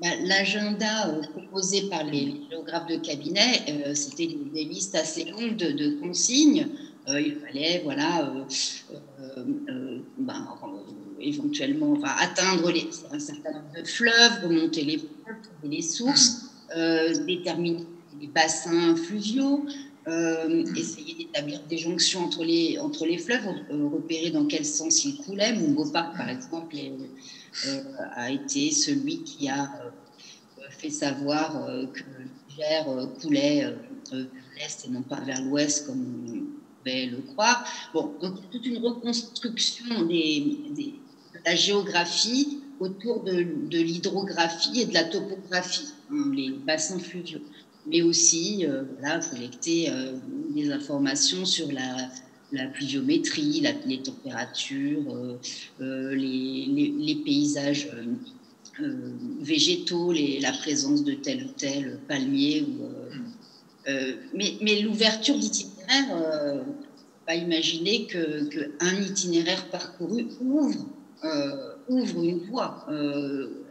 Bah, l'agenda proposé par les géographes de cabinet, c'était des listes assez longues de consignes euh, il fallait voilà, euh, euh, ben, éventuellement atteindre les, un certain nombre de fleuves, remonter les sources, déterminer les bassins fluviaux, essayer d'établir des jonctions entre les, fleuves, repérer dans quel sens ils coulaient. Mon Park, par exemple, a été celui qui a fait savoir que l'hiver coulait vers l'est et non pas vers l'ouest, comme le croire. Bon, donc toute une reconstruction de la géographie autour de, l'hydrographie et de la topographie, hein, les bassins fluviaux, mais aussi euh, collecter euh, des informations sur la, pluviométrie, les températures, euh, les, paysages végétaux, la présence de tel ou tel palmier. mais, mais l'ouverture d'itinéraires euh, pas imaginer qu'un que itinéraire parcouru ouvre, euh, ouvre une voie. Euh,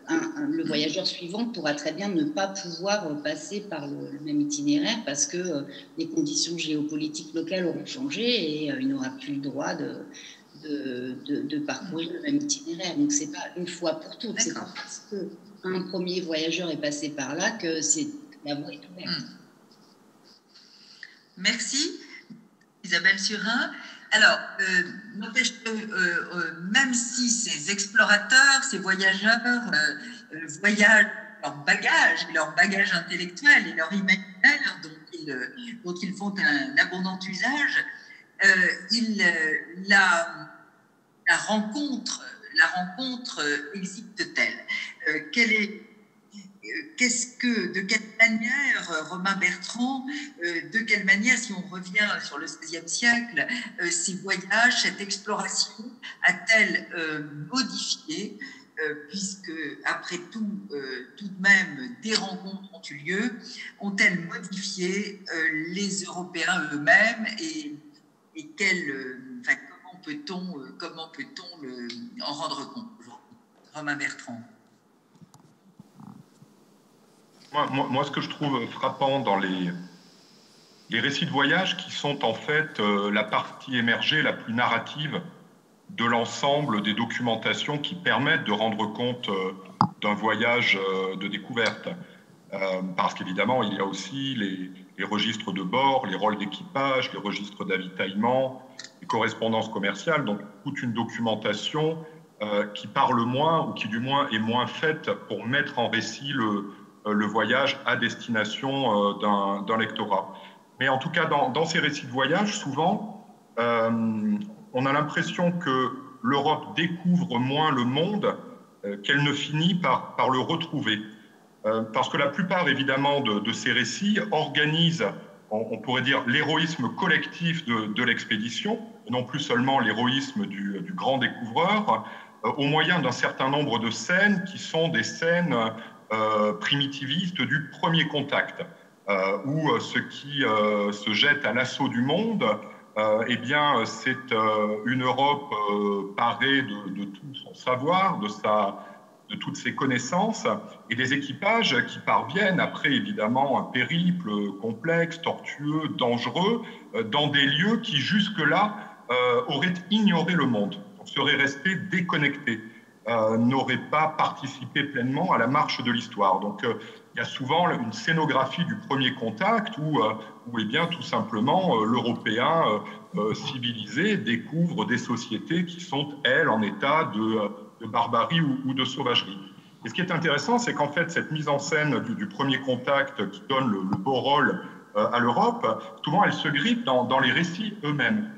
le voyageur suivant pourra très bien ne pas pouvoir passer par le, même itinéraire parce que les conditions géopolitiques locales auront changé et il n'aura plus le droit de, de, parcourir le même itinéraire. Donc, c'est pas une fois pour toutes. C'est pas parce qu'un premier voyageur est passé par là que c'est la voie est ouverte. Hmm. Merci. Isabelle Surin. Alors, euh, n'empêche que euh, euh, même si ces explorateurs, ces voyageurs voyagent leur bagage, leur bagage intellectuel et leur imaginaire dont ils, dont ils font un abondant usage, il, la, la, rencontre, la rencontre existe-t-elle? Quelle est qu'est-ce que, de quelle manière, euh, Romain Bertrand, euh, de quelle manière, si on revient sur le XVIe siècle, euh, ces voyages, cette exploration a-t-elle modifié, puisque après tout, tout de même, des rencontres ont eu lieu, ont-elles modifié les Européens eux-mêmes et comment peut-on comment peut-on en rendre compte Romain Bertrand? Moi, ce que je trouve frappant dans les, récits de voyage, qui sont en fait euh, la partie émergée la plus narrative de l'ensemble des documentations qui permettent de rendre compte euh, d'un voyage euh, de découverte. parce qu'évidemment, il y a aussi les, les, registres de bord, les rôles d'équipage, les registres d'avitaillement, les correspondances commerciales, donc toute une documentation qui parle moins ou qui du moins est moins faite pour mettre en récit le, le voyage à destination d'un lectorat. Mais en tout cas, dans, ces récits de voyage, souvent, on a l'impression que l'Europe découvre moins le monde qu'elle ne finit par le retrouver. Parce que la plupart, évidemment, de, ces récits organisent, on, pourrait dire, l'héroïsme collectif de, l'expédition, non plus seulement l'héroïsme du, grand découvreur, euh, au moyen d'un certain nombre de scènes qui sont des scènes euh, primitivistes du premier contact, euh, où ce qui se jette à l'assaut du monde, eh bien, c'est une Europe parée de, tout son savoir, de, sa, de toutes ses connaissances, et des équipages qui parviennent, après évidemment un périple complexe, tortueux, dangereux, dans des lieux qui jusque-là auraient ignoré le monde serait resté déconnecté, euh, n'aurait pas participé pleinement à la marche de l'histoire. Donc euh, il y a souvent une scénographie du premier contact où, euh, où eh bien, tout simplement l'Européen civilisé découvre des sociétés qui sont, elles, en état de, barbarie ou, de sauvagerie. Et ce qui est intéressant, c'est qu'en fait, cette mise en scène du, premier contact qui donne le, beau rôle à l'Europe, souvent elle se grippe dans, les récits eux-mêmes.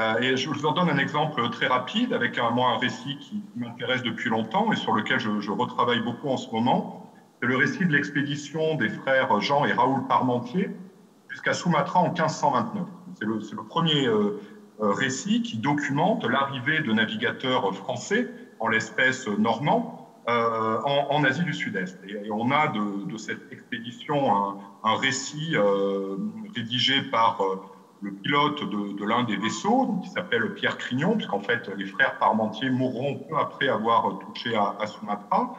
Euh, et je vous en donne un exemple très rapide avec un, moi, un récit qui m'intéresse depuis longtemps et sur lequel je, retravaille beaucoup en ce moment. C'est le récit de l'expédition des frères Jean et Raoul Parmentier jusqu'à Sumatra en 1529. C'est le, premier euh, euh, récit qui documente l'arrivée de navigateurs français, en l'espèce normand, en, Asie du Sud-Est. Et, on a de, cette expédition un, récit rédigé par le pilote de, l'un des vaisseaux, qui s'appelle Pierre Crignon, puisqu'en fait les frères Parmentier mourront peu après avoir touché à, Sumatra.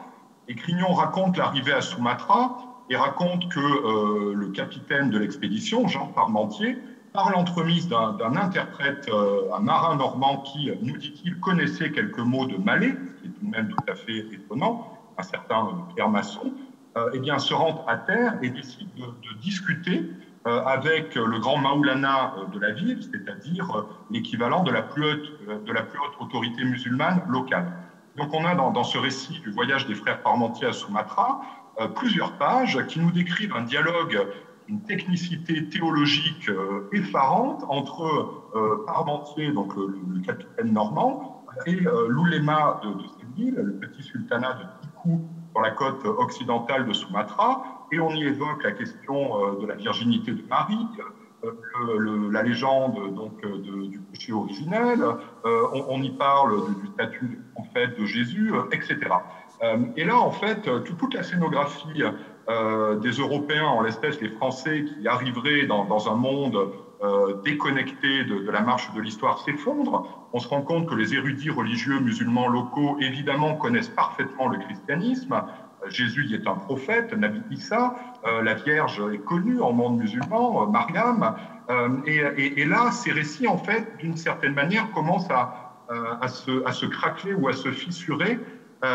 Et Crignon raconte l'arrivée à Sumatra et raconte que euh, le capitaine de l'expédition, Jean Parmentier, par l'entremise d'un interprète, euh, un marin normand qui, nous dit-il, connaissait quelques mots de malais, ce qui est tout de même tout à fait étonnant, un certain Pierre Masson, euh, eh bien, se rend à terre et décide de, discuter euh, avec le grand Maulana euh, de la ville, c'est-à-dire euh, l'équivalent de la plus haute autorité musulmane locale. Donc on a dans, ce récit du voyage des frères Parmentier à Sumatra plusieurs pages qui nous décrivent un dialogue, une technicité théologique effarante entre Parmentier, donc le, capitaine normand, et l'ouléma de, de le petit sultanat de Tikou, sur la côte occidentale de Sumatra, et on y évoque la question euh, de la virginité de Marie, euh, la légende donc, du péché originel, euh, on, y parle du, statut de prophète de Jésus, etc. et là, en fait, toute la scénographie des Européens, en l'espèce les Français, qui arriveraient dans, un monde déconnecté de, la marche de l'histoire s'effondre. On se rend compte que les érudits religieux musulmans locaux, évidemment, connaissent parfaitement le christianisme, Jésus y est un prophète, Nabi Issa, euh, la Vierge est connue en monde musulman, euh, Mariam, euh, et, là, ces récits, en fait, d'une certaine manière, commencent à, se, à, se, craqueler ou à se fissurer.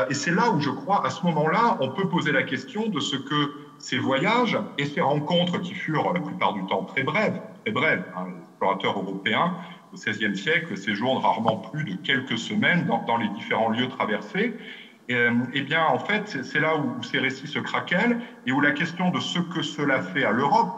Et c'est là où je crois, à ce moment-là, on peut poser la question de ce que ces voyages et ces rencontres qui furent la plupart du temps très brèves, très brèves, hein, les explorateurs européens au XVIe siècle séjournent rarement plus de quelques semaines dans, les différents lieux traversés, euh, eh bien, en fait, c'est là où, ces récits se craquellent et où la question de ce que cela fait à l'Europe,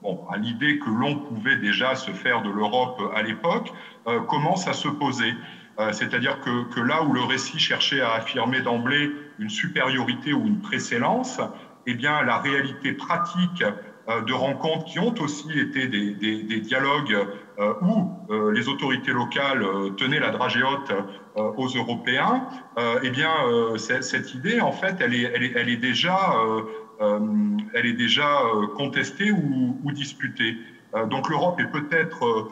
bon, à l'idée que l'on pouvait déjà se faire de l'Europe à l'époque, euh, commence à se poser. Euh, c'est-à-dire que, là où le récit cherchait à affirmer d'emblée une supériorité ou une précédence, eh bien, la réalité pratique de rencontres qui ont aussi été des, dialogues où les autorités locales tenaient la dragée haute euh, aux Européens, euh, eh bien, euh, cette idée, en fait, elle est, déjà, contestée ou disputée. Donc l'Europe est peut-être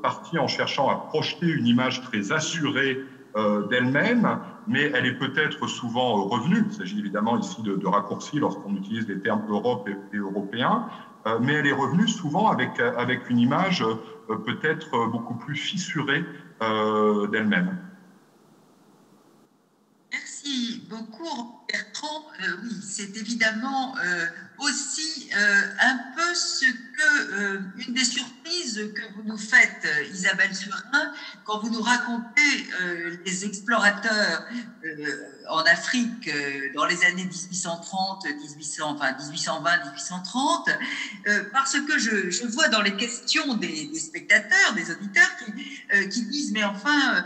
partie en cherchant à projeter une image très assurée d'elle-même, mais elle est peut-être souvent revenue. Il s'agit évidemment ici de, raccourcis lorsqu'on utilise les termes Europe et, européen, mais elle est revenue souvent avec, avec une image peut-être beaucoup plus fissurée d'elle-même. Beaucoup, Bertrand. oui, c'est évidemment aussi un peu ce que, une des surprises que vous nous faites, Isabelle Surin, quand vous nous racontez les explorateurs en Afrique dans les années 1830, 1800, enfin 1820, 1830, parce que je, vois dans les questions des, spectateurs, des auditeurs qui, disent, mais enfin, euh,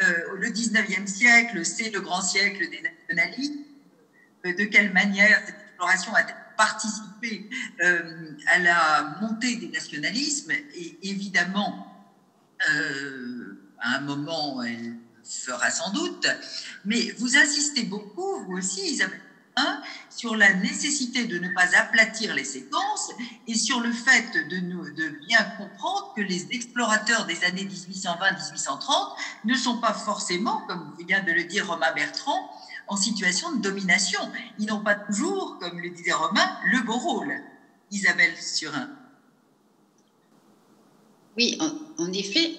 le 19e siècle, c'est le grand siècle des nationalismes. Euh, de quelle manière cette exploration a participé euh, à la montée des nationalismes? Et évidemment, à un moment, elle fera sans doute. Mais vous insistez beaucoup, vous aussi, Isabelle sur la nécessité de ne pas aplatir les séquences et sur le fait de, bien comprendre que les explorateurs des années 1820-1830 ne sont pas forcément, comme vient de le dire Romain Bertrand, en situation de domination. Ils n'ont pas toujours, comme le disait Romain, le beau rôle. Isabelle Surin. Oui, en, effet,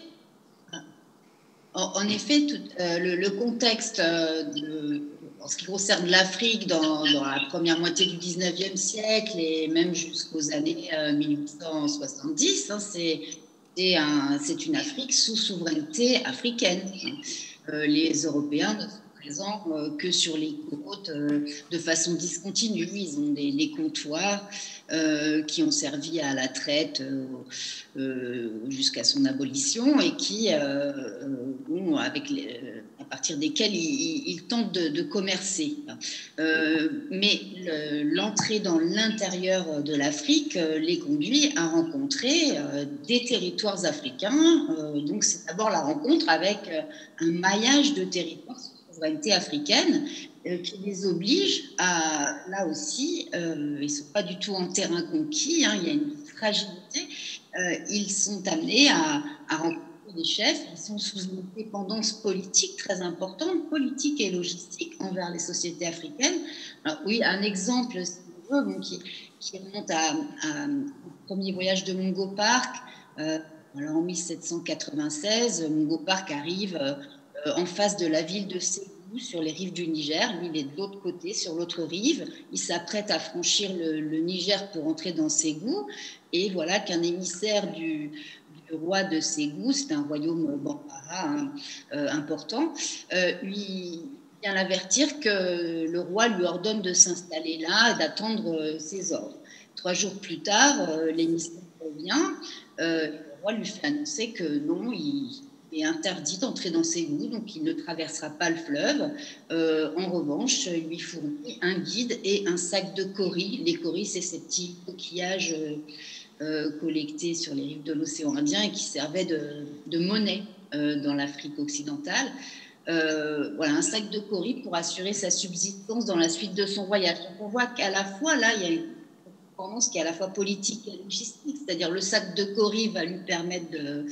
en, effet, tout, euh, le, le, contexte euh, de, en ce qui concerne l'Afrique dans, la première moitié du 19e siècle et même jusqu'aux années 1870, euh, hein, c'est une Afrique sous souveraineté africaine. Euh, les Européens présents euh, que sur les côtes de façon discontinue. Ils ont des, comptoirs euh, qui ont servi à la traite jusqu'à son abolition et qui, avec à partir desquels ils, tentent de, commercer. mais l'entrée dans l'intérieur de l'Afrique les conduit à rencontrer des territoires africains. donc c'est d'abord la rencontre avec un maillage de territoires africaine euh, qui les oblige à, là aussi, euh, ils ne sont pas du tout en terrain conquis, hein, il y a une fragilité, euh, ils sont amenés à, rencontrer des chefs, ils sont sous une dépendance politique très importante, politique et logistique envers les sociétés africaines. Alors, oui, un exemple qui, qui, remonte à, au premier voyage de Mungo Park. alors en 1796, Mungo Park arrive euh, en face de la ville de Ségou, sur les rives du Niger. Lui, il est de l'autre côté, sur l'autre rive. Il s'apprête à franchir le, Niger pour entrer dans Ségou. Et voilà qu'un émissaire du, roi de Ségou, c'est un royaume hein, euh, important, euh, lui vient l'avertir que le roi lui ordonne de s'installer là d'attendre ses ordres. Trois jours plus tard, l'émissaire revient. le roi lui fait annoncer que non, il est interdit d'entrer dans goûts, donc il ne traversera pas le fleuve. Euh, en revanche, il lui fournit un guide et un sac de coris. Les coris, c'est ces petits coquillages euh, euh, collectés sur les rives de l'océan Indien et qui servaient de, monnaie dans l'Afrique occidentale. voilà, un sac de coris pour assurer sa subsistance dans la suite de son voyage. on voit qu'à la fois, là, il y a une tendance qui est à la fois politique et logistique, c'est-à-dire le sac de coris va lui permettre de,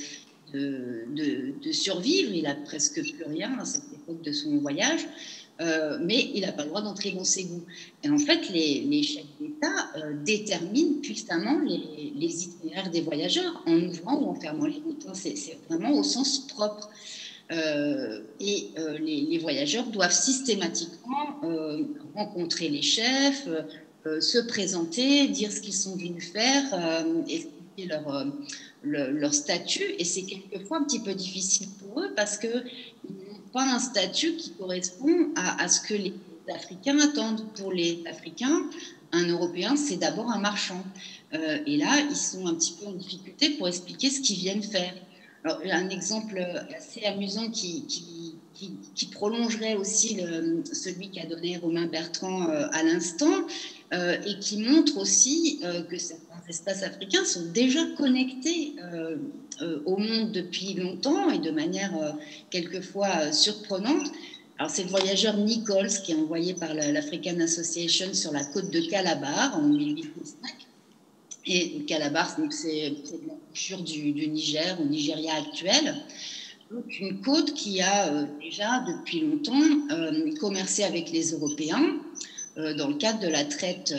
de, survivre. Il a presque plus rien à cette époque de son voyage, euh, mais il n'a pas le droit d'entrer dans ses goûts. Et en fait, les, chefs d'État euh, déterminent puissamment les, itinéraires des voyageurs en ouvrant ou en fermant les routes. Hein. C'est vraiment au sens propre. Euh, et les, voyageurs doivent systématiquement rencontrer les chefs, se présenter, dire ce qu'ils sont venus faire, expliquer leur leur statut et c'est quelquefois un petit peu difficile pour eux parce n'ont pas un statut qui correspond à, ce que les Africains attendent. Pour les Africains, un Européen, c'est d'abord un marchand. Euh, et là, ils sont un petit peu en difficulté pour expliquer ce qu'ils viennent faire. Alors, un exemple assez amusant qui, prolongerait aussi celui qu'a donné Romain Bertrand euh, à l'instant et qui montre aussi que certains espaces africains sont déjà connectés euh, euh, au monde depuis longtemps et de manière euh, quelquefois surprenante. Alors, c'est le voyageur Nichols qui est envoyé par l'African Association sur la côte de Calabar en 1805. Et Calabar, c'est du, du Niger, au Nigeria actuel. Donc, une côte qui a déjà depuis longtemps commercé avec les Européens dans le cadre de la traite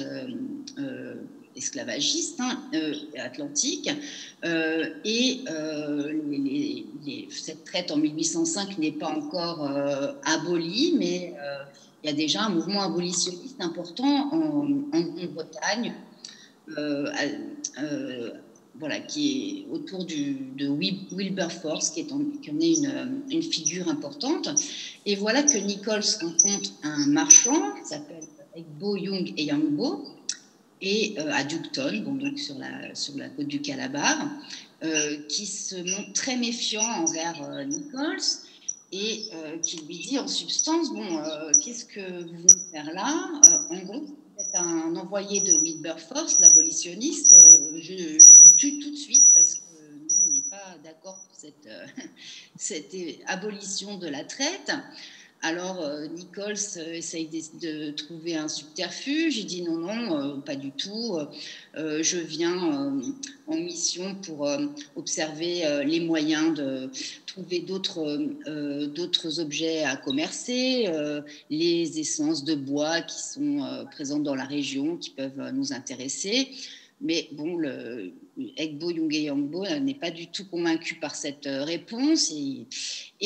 esclavagiste hein, euh, atlantique. Euh, et euh, cette traite en 1805 n'est pas encore abolie, mais il y a déjà un mouvement abolitionniste important en, Bretagne, euh, euh, voilà, qui est autour de Wilberforce, qui, est en, qui en est une, figure importante. Et voilà que Nichols rencontre un marchand qui s'appelle Bo Young et Yangbo, et euh, à Ducton, bon, donc sur la, sur la côte du Calabar, qui se montre très méfiant envers Nichols et euh, qui lui dit en substance bon, euh, qu'est-ce que vous venez faire là? Euh, En gros, vous êtes un envoyé de Wilberforce, l'abolitionniste, je, je, vous tue tout de suite parce que nous, on n'est pas d'accord pour cette, cette abolition de la traite. Alors, euh, Nichols euh, essaye de, trouver un subterfuge. Il dit non, non, euh, pas du tout. je viens en mission pour observer les moyens de trouver d'autres objets à commercer, les essences de bois qui sont présentes dans la région, qui peuvent nous intéresser. Mais bon, le, Egbo Yangbo n'est pas du tout convaincu par cette réponse.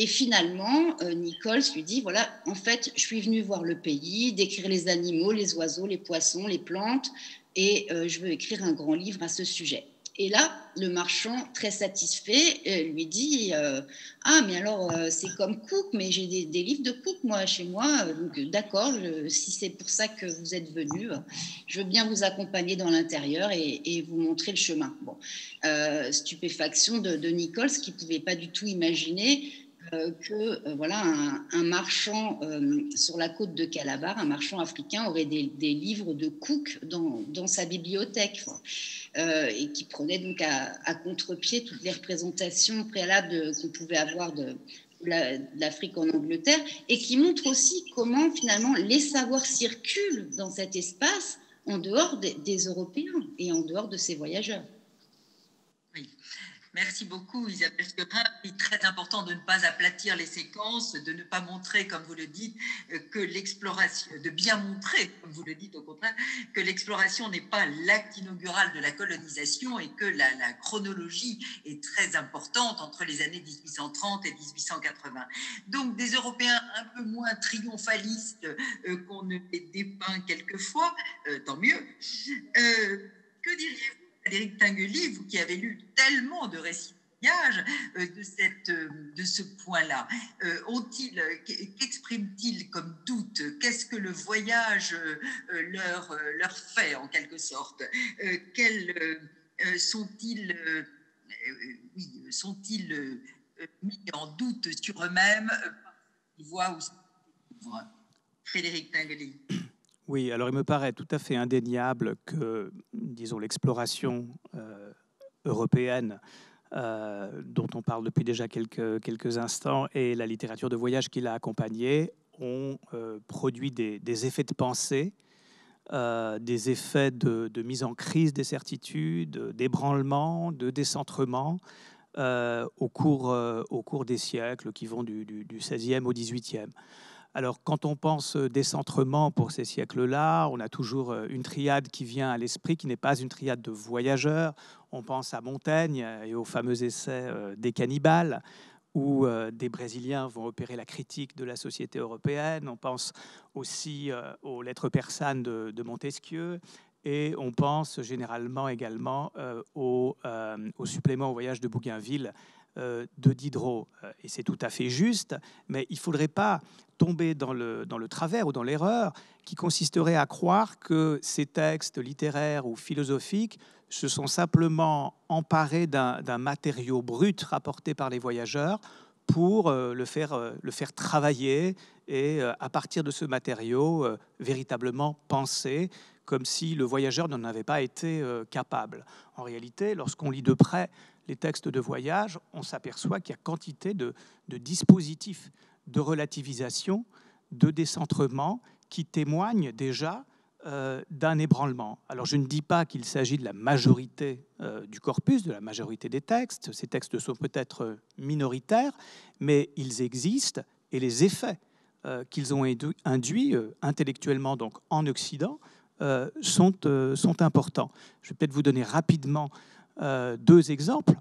Finalement, euh, Nichols lui dit, voilà, en fait, je suis venu voir le pays, décrire les animaux, les oiseaux, les poissons, les plantes, et euh, je veux écrire un grand livre à ce sujet. Et là, le marchand, très satisfait, euh, lui dit Ah, mais alors, c'est comme Cook, mais j'ai des, livres de Cook, moi, chez moi. Donc, d'accord, si c'est pour ça que vous êtes venu, je veux bien vous accompagner dans l'intérieur et, vous montrer le chemin. Bon, stupéfaction de, de Nichols, qui ne pouvait pas du tout imaginer que voilà un, marchand sur la côte de Calabar, un marchand africain, aurait des, livres de Cook dans, dans sa bibliothèque. Euh, et qui prenait donc à, contre-pied toutes les représentations préalables qu'on pouvait avoir de, l'Afrique en Angleterre, et qui montre aussi comment finalement les savoirs circulent dans cet espace en dehors des Européens et en dehors de ces voyageurs. Merci beaucoup, Isabelle. Il est très important de ne pas aplatir les séquences, de ne pas montrer, comme vous le dites, euh, que l'exploration, de bien montrer, comme vous le dites au contraire, que l'exploration n'est pas l'acte inaugural de la colonisation et que la, chronologie est très importante entre les années 1830 et 1880. Donc, des Européens un peu moins triomphalistes euh, qu'on ne les dépeint quelquefois, euh, tant mieux. que diriez-vous Frédéric Tinguely, vous qui avez lu tellement de récits euh, de, cette, euh, de ce point-là euh, Qu'expriment-ils comme doute? Qu'est-ce que le voyage leur, leur fait en quelque sorte? Quels sont-ils sont-ils mis en doute sur eux-mêmes voient où Frédéric Tinguely. Oui, alors il me paraît tout à fait indéniable que, disons, l'exploration euh, européenne, euh, dont on parle depuis déjà quelques, quelques instants, et la littérature de voyage qui l'a accompagnée, ont euh, produit des, effets de pensée, des effets de, mise en crise des certitudes, d'ébranlement, de décentrement. au, cours, au cours des siècles qui vont du, du, du 16e au 18e. Alors, quand on pense euh, décentrement pour ces siècles-là, on a toujours euh, une triade qui vient à l'esprit, qui n'est pas une triade de voyageurs. On pense à Montaigne et au fameux essai euh, des cannibales, où des Brésiliens vont opérer la critique de la société européenne. On pense aussi aux lettres persanes de, Montesquieu. Et on pense généralement également au, supplément au voyage de Bougainville euh, de Diderot. Euh, et c'est tout à fait juste, mais il ne faudrait pas tomber dans le, dans le travers ou dans l'erreur qui consisterait à croire que ces textes littéraires ou philosophiques se sont simplement emparés d'un matériau brut rapporté par les voyageurs pour euh, le, faire, le faire travailler et à partir de ce matériau véritablement penser comme si le voyageur n'en avait pas été capable. En réalité, lorsqu'on lit de près les textes de voyage, on s'aperçoit qu'il y a quantité de, dispositifs de relativisation, de décentrement, qui témoignent déjà euh, d'un ébranlement. Alors je ne dis pas qu'il s'agit de la majorité euh, du corpus, de la majorité des textes, ces textes sont peut-être minoritaires, mais ils existent et les effets euh, qu'ils ont induits intellectuellement donc en Occident sont, sont importants. Je vais peut-être vous donner rapidement euh, deux exemples.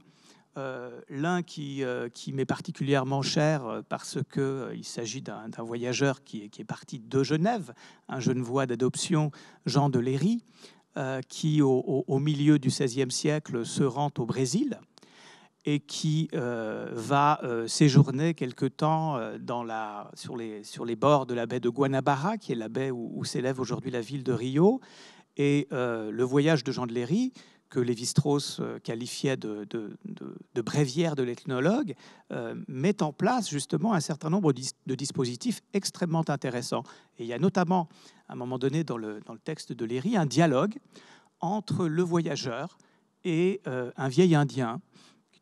L'un qui, qui m'est particulièrement cher parce qu'il s'agit d'un voyageur qui est, parti de Genève, un genevois d'adoption, Jean de Léry, qui au, milieu du XVIe siècle se rend au Brésil et qui euh, va euh, séjourner quelque temps euh, sur, les, sur les bords de la baie de Guanabara, qui est la baie où, s'élève aujourd'hui la ville de Rio. Et le voyage de Jean de Léry, que Lévi-Strauss qualifiait de, de, de, bréviaire de l'ethnologue, met en place justement un certain nombre de dispositifs extrêmement intéressants. Et il y a notamment, à un moment donné, dans le, texte de Léry, un dialogue entre le voyageur et un vieil Indien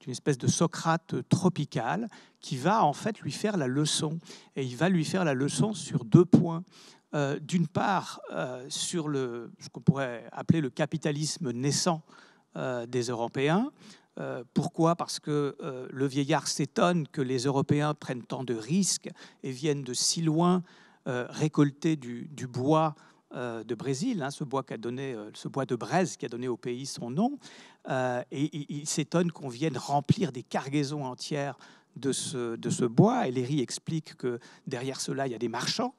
une espèce de Socrate tropical qui va en fait lui faire la leçon. Et il va lui faire la leçon sur deux points. Euh, d'une part, euh, sur ce qu'on pourrait appeler le capitalisme naissant euh, des Européens. pourquoi? Parce que le vieillard s'étonne que les Européens prennent tant de risques et viennent de si loin récolter du, bois de Brésil, hein, ce bois donné, ce bois de braise qui a donné au pays son nom, et il, s'étonne qu'on vienne remplir des cargaisons entières de ce, de ce bois. Et Léry explique que derrière cela, il y a des marchands.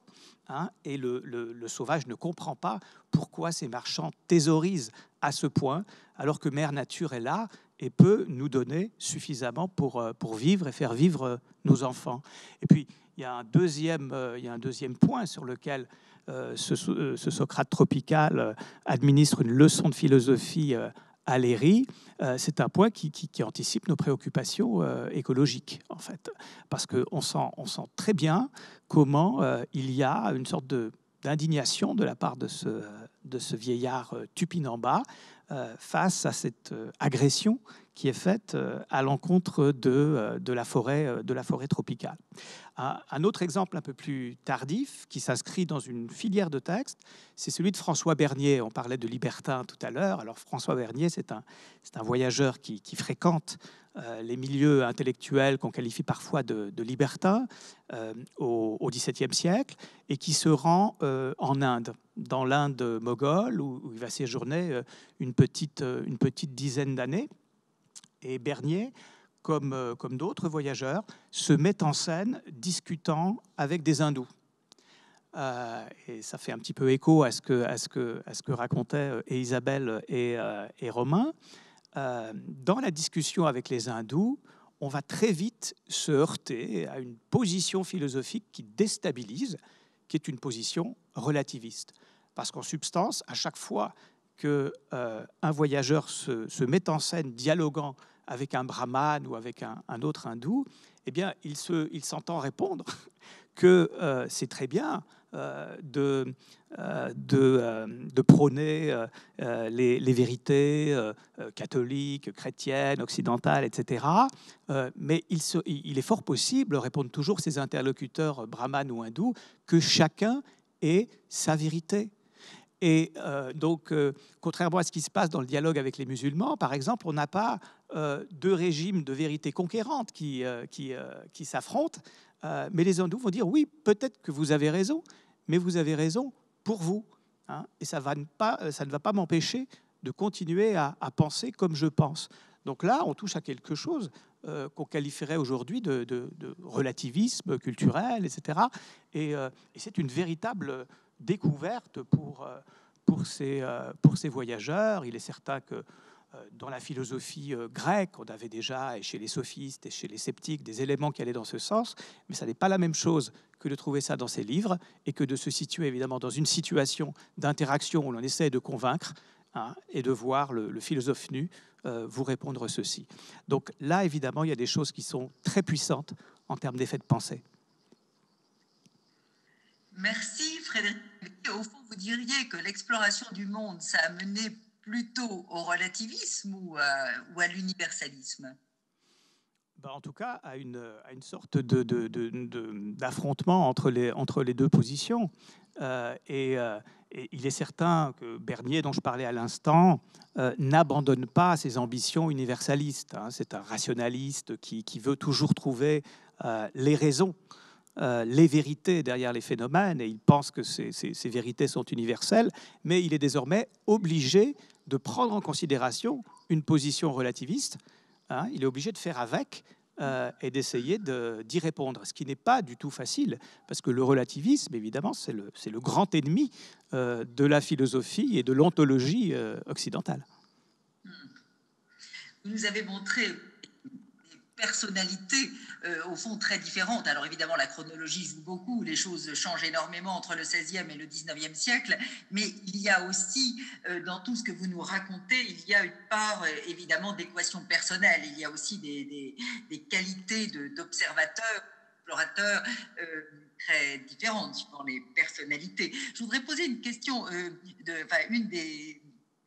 Hein, et le, sauvage ne comprend pas pourquoi ces marchands thésaurisent à ce point, alors que Mère Nature est là et peut nous donner suffisamment pour, pour vivre et faire vivre nos enfants. Et puis, il y a un deuxième, il y a un deuxième point sur lequel euh, euh, ce, Socrate tropical euh, administre une leçon de philosophie Léry, c'est un point qui, anticipe nos préoccupations écologiques, en fait. Parce qu'on sent, on sent très bien comment il y a une sorte d'indignation de, la part de ce, de ce vieillard tupinamba face à cette agression qui est faite à l'encontre de, de, la forêt, de la forêt tropicale. Un autre exemple un peu plus tardif, qui s'inscrit dans une filière de texte, c'est celui de François Bernier. On parlait de libertin tout à l'heure. Alors François Bernier, c'est un, un, voyageur qui, fréquente euh, les milieux intellectuels qu'on qualifie parfois de, libertins euh, au XVIIe siècle et qui se rend euh, en Inde, dans l'Inde moghole, où, il va séjourner une petite, une petite dizaine d'années. Et Bernier comme, euh, comme d'autres voyageurs, se met en scène discutant avec des hindous. Euh, et ça fait un petit peu écho à ce que, à ce que, à ce que racontaient euh, Isabelle et, et Romain. Dans la discussion avec les hindous, on va très vite se heurter à une position philosophique qui déstabilise, qui est une position relativiste. Parce qu'en substance, à chaque fois qu'un un voyageur se, met en scène dialoguant avec un brahman ou avec un, autre hindou, eh bien, il, se, il s'entend répondre que euh, c'est très bien euh, de, euh, de, de, prôner les, vérités catholiques, chrétiennes, occidentales, etc. mais il, est fort possible, répondent toujours ces interlocuteurs brahmanes ou hindous, que chacun ait sa vérité. Et donc, contrairement à ce qui se passe dans le dialogue avec les musulmans, par exemple, on n'a pas euh, deux régimes de vérité conquérante qui, euh, qui, euh, qui s'affrontent. Mais les hindous vont dire oui, peut-être que vous avez raison, mais vous avez raison pour vous. Hein, et ça, va pas, ça ne va pas m'empêcher de continuer à, penser comme je pense. Donc là, on touche à quelque chose qu'on qualifierait aujourd'hui de, relativisme culturel, etc. Et, et c'est une véritable découverte pour, pour, ces, pour ces voyageurs. Il est certain que euh, dans la philosophie euh, grecque, on avait déjà, et chez les sophistes et chez les sceptiques, des éléments qui allaient dans ce sens, mais ça n'est pas la même chose que de trouver ça dans ces livres et que de se situer évidemment dans une situation d'interaction où l'on essaie de convaincre hein, et de voir le, philosophe nu euh, vous répondre ceci. Donc là, évidemment, il y a des choses qui sont très puissantes en termes d'effet de pensée. Merci Frédéric. Au fond, vous diriez que l'exploration du monde, ça a mené plutôt au relativisme ou à, l'universalisme? Ben, en tout cas, à une, sorte d'affrontement de, de, entre, les, entre les deux positions. Euh, euh, et, il est certain que Bernier, dont je parlais à l'instant, euh, n'abandonne pas ses ambitions universalistes. Hein. C'est un rationaliste qui, qui, veut toujours trouver les raisons, les vérités derrière les phénomènes, et il pense que ces, vérités sont universelles, mais il est désormais obligé de prendre en considération une position relativiste Hein. il est obligé de faire avec euh, et d'essayer d'y répondre, ce qui n'est pas du tout facile, parce que le relativisme, évidemment, c'est le, grand ennemi euh, de la philosophie et de l'ontologie euh, occidentale. Vous nous avez montré personnalités euh, au fond très différentes. Alors évidemment, la chronologie joue beaucoup, les choses changent énormément entre le 16e et le 19e siècle, mais il y a aussi, euh, dans tout ce que vous nous racontez, il y a une part euh, évidemment d'équation personnelle, il y a aussi des, qualités d'observateurs, explorateurs très différentes suivant les personnalités. Je voudrais poser une question, enfin, une des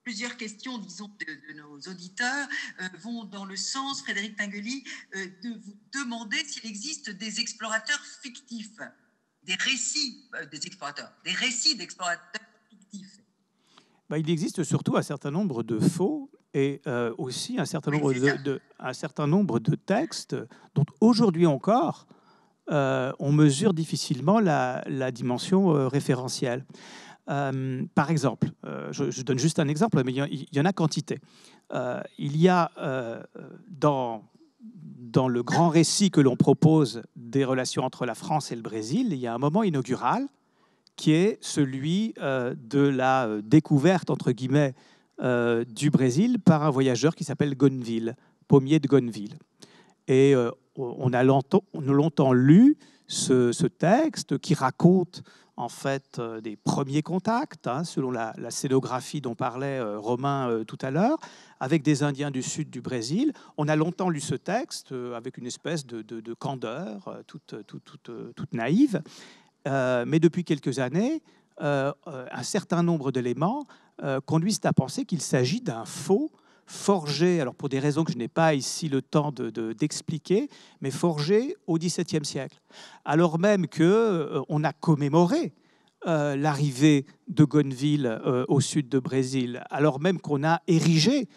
plusieurs questions, disons, de, nos auditeurs euh, vont dans le sens, Frédéric Tinguely, euh, de vous demander s'il existe des explorateurs fictifs, des récits euh, des explorateurs, des récits d'explorateurs fictifs. Bah, il existe surtout un certain nombre de faux et aussi un certain, nombre de, un certain nombre de textes dont aujourd'hui encore on mesure difficilement la, la dimension référentielle. Euh, par exemple, euh, je, donne juste un exemple, mais il y, en a quantité. Euh, il y a dans, dans le grand récit que l'on propose des relations entre la France et le Brésil, il y a un moment inaugural qui est celui de la découverte, entre guillemets, du Brésil par un voyageur qui s'appelle Gonville, Pommier de Gonville. Et on a longtemps, on a lu ce, texte qui raconte en fait euh, des premiers contacts, hein, selon la, scénographie dont parlait euh, Romain euh, tout à l'heure, avec des Indiens du sud du Brésil. On a longtemps lu ce texte avec une espèce de, candeur toute, toute, naïve. mais depuis quelques années, un certain nombre d'éléments conduisent à penser qu'il s'agit d'un faux forgé, alors pour des raisons que je n'ai pas ici le temps d'expliquer, de, mais forgé au XVIIe siècle. Alors même que euh, on a commémoré euh, l'arrivée de Gonville euh, au sud de Brésil, alors même qu'on a érigé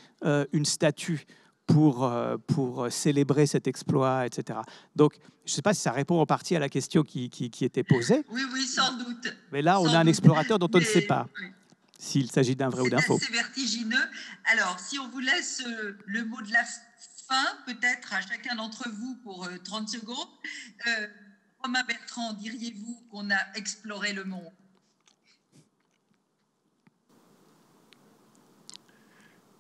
une statue pour, pour célébrer cet exploit, etc. Donc, je ne sais pas si ça répond en partie à la question qui, qui, était posée. Oui, oui, sans doute. Mais là, on a un explorateur dont on ne sait pas s'il s'agit d'un vrai ou d'un faux. C'est vertigineux. Alors, si on vous laisse euh, le mot de la fin, peut-être à chacun d'entre vous pour 30 euh, secondes. Euh, Romain Bertrand, diriez-vous qu'on a exploré le monde?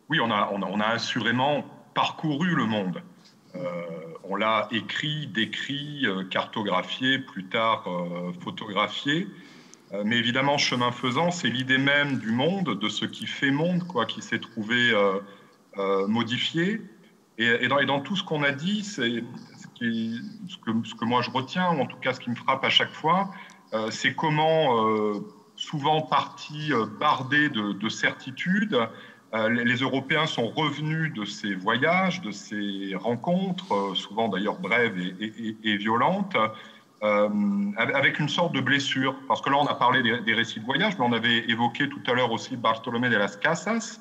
Oui, on a, on a, assurément parcouru le monde. on l'a écrit, décrit, cartographié, plus tard photographié. Euh, mais évidemment, chemin faisant, c'est l'idée même du monde, de ce qui fait monde, quoi, qui s'est trouvé euh, euh, modifié. Et, dans, tout ce qu'on a dit, ce, que, moi je retiens, ou en tout cas ce qui me frappe à chaque fois, c'est comment, souvent partis bardés de, certitudes, les Européens sont revenus de ces voyages, de ces rencontres, souvent d'ailleurs brèves et violentes, euh, avec une sorte de blessure. Parce que là, on a parlé des, récits de voyage, mais on avait évoqué tout à l'heure aussi Bartolomé de las Casas.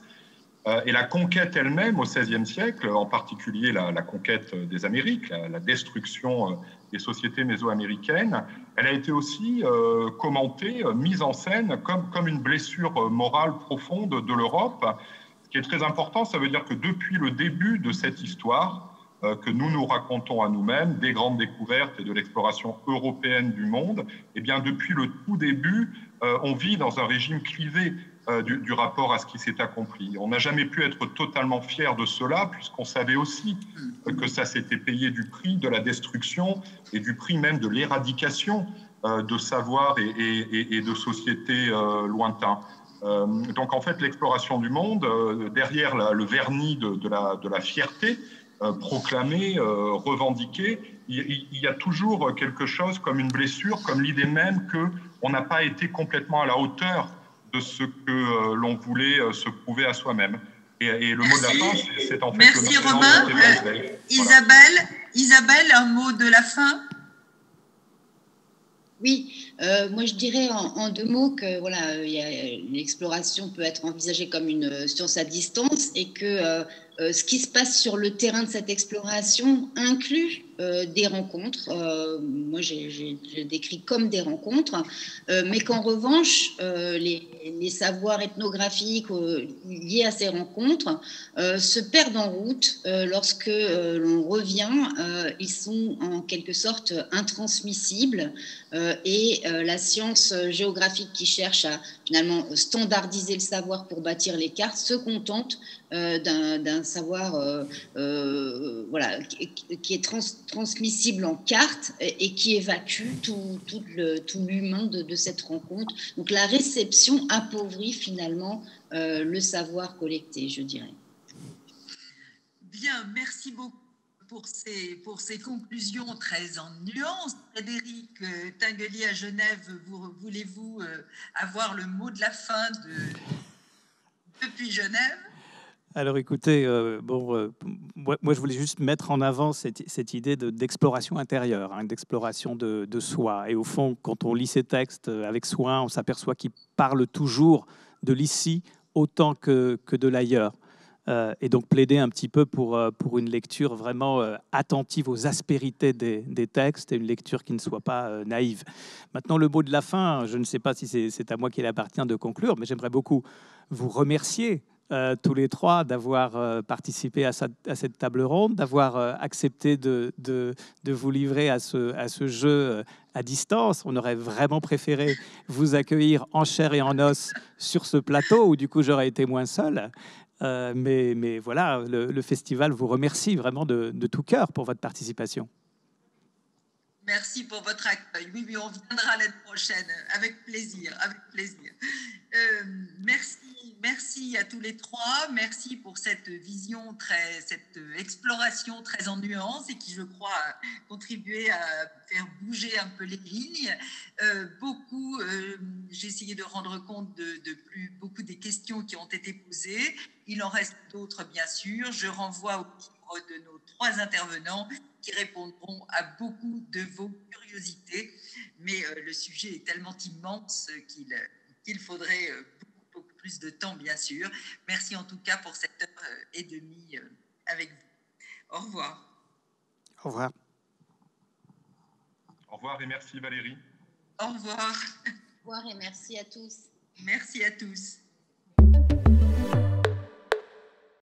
Euh, et la conquête elle-même au XVIe siècle, en particulier la, conquête des Amériques, la, destruction euh, des sociétés mésoaméricaines, elle a été aussi commentée, mise en scène comme, comme une blessure morale profonde de l'Europe. Ce qui est très important, ça veut dire que depuis le début de cette histoire, que nous nous racontons à nous-mêmes des grandes découvertes et de l'exploration européenne du monde, eh bien, depuis le tout début, euh, on vit dans un régime clivé euh, du, rapport à ce qui s'est accompli. On n'a jamais pu être totalement fier de cela, puisqu'on savait aussi que ça s'était payé du prix de la destruction et du prix même de l'éradication de savoirs et, de sociétés lointains. donc en fait, l'exploration du monde, derrière le vernis de, la, fierté, euh, proclamé, euh, revendiqué, il, y a toujours quelque chose comme une blessure, comme l'idée même que on n'a pas été complètement à la hauteur de ce que euh, l'on voulait se prouver à soi-même. Et, le mot de la fin, c'est en fait. Merci Romain. Isabelle, Isabelle, un mot de la fin? Oui, moi je dirais en, deux mots que voilà, l'exploration peut être envisagée comme une science à distance et que ce qui se passe sur le terrain de cette exploration inclut des rencontres. moi, j'ai décrit comme des rencontres, mais qu'en revanche, les, les, savoirs ethnographiques liés à ces rencontres se perdent en route lorsque l'on revient. ils sont en quelque sorte intransmissibles et la science géographique qui cherche à finalement standardiser le savoir pour bâtir les cartes se contente euh, d'un savoir euh, euh, voilà, qui, est transmissible en carte et, qui évacue tout, l'humain de, cette rencontre. Donc la réception appauvrit finalement le savoir collecté, je dirais. Bien, merci beaucoup pour ces, pour ces conclusions très en nuances. Frédéric Tinguely à Genève, voulez-vous avoir le mot de la fin de, depuis Genève? Alors écoutez, euh, bon, euh, moi, je voulais juste mettre en avant cette, idée d'exploration intérieure, hein, d'exploration de, soi. Et au fond, quand on lit ces textes euh, avec soin, on s'aperçoit qu'ils parlent toujours de l'ici autant que, que de l'ailleurs. et donc plaider un petit peu pour, pour une lecture vraiment attentive aux aspérités des, des, textes et une lecture qui ne soit pas naïve. Maintenant, le mot de la fin, je ne sais pas si c'est à moi qu'il appartient de conclure, mais j'aimerais beaucoup vous remercier euh, tous les trois d'avoir euh, participé à, cette table ronde, d'avoir euh, accepté de, vous livrer à ce, jeu à distance. On aurait vraiment préféré vous accueillir en chair et en os sur ce plateau, où du coup j'aurais été moins seul. mais, voilà, le, festival vous remercie vraiment de, tout cœur pour votre participation. Merci pour votre accueil. Oui, oui, on viendra l'année prochaine, avec plaisir, avec plaisir. merci merci à tous les trois. Merci pour cette vision, très, cette exploration très en nuance et qui, je crois, a contribué à faire bouger un peu les lignes. Euh, beaucoup, euh, j'ai essayé de rendre compte de, plus, beaucoup des questions qui ont été posées. Il en reste d'autres, bien sûr. Je renvoie au livre de nos trois intervenants qui répondront à beaucoup de vos curiosités. Mais euh, le sujet est tellement immense qu'il faudrait plus de temps, bien sûr. Merci en tout cas pour cette heure euh, et demie euh, avec vous. Au revoir. Au revoir. Au revoir et merci Valérie. Au revoir. Au revoir et merci à tous. Merci à tous.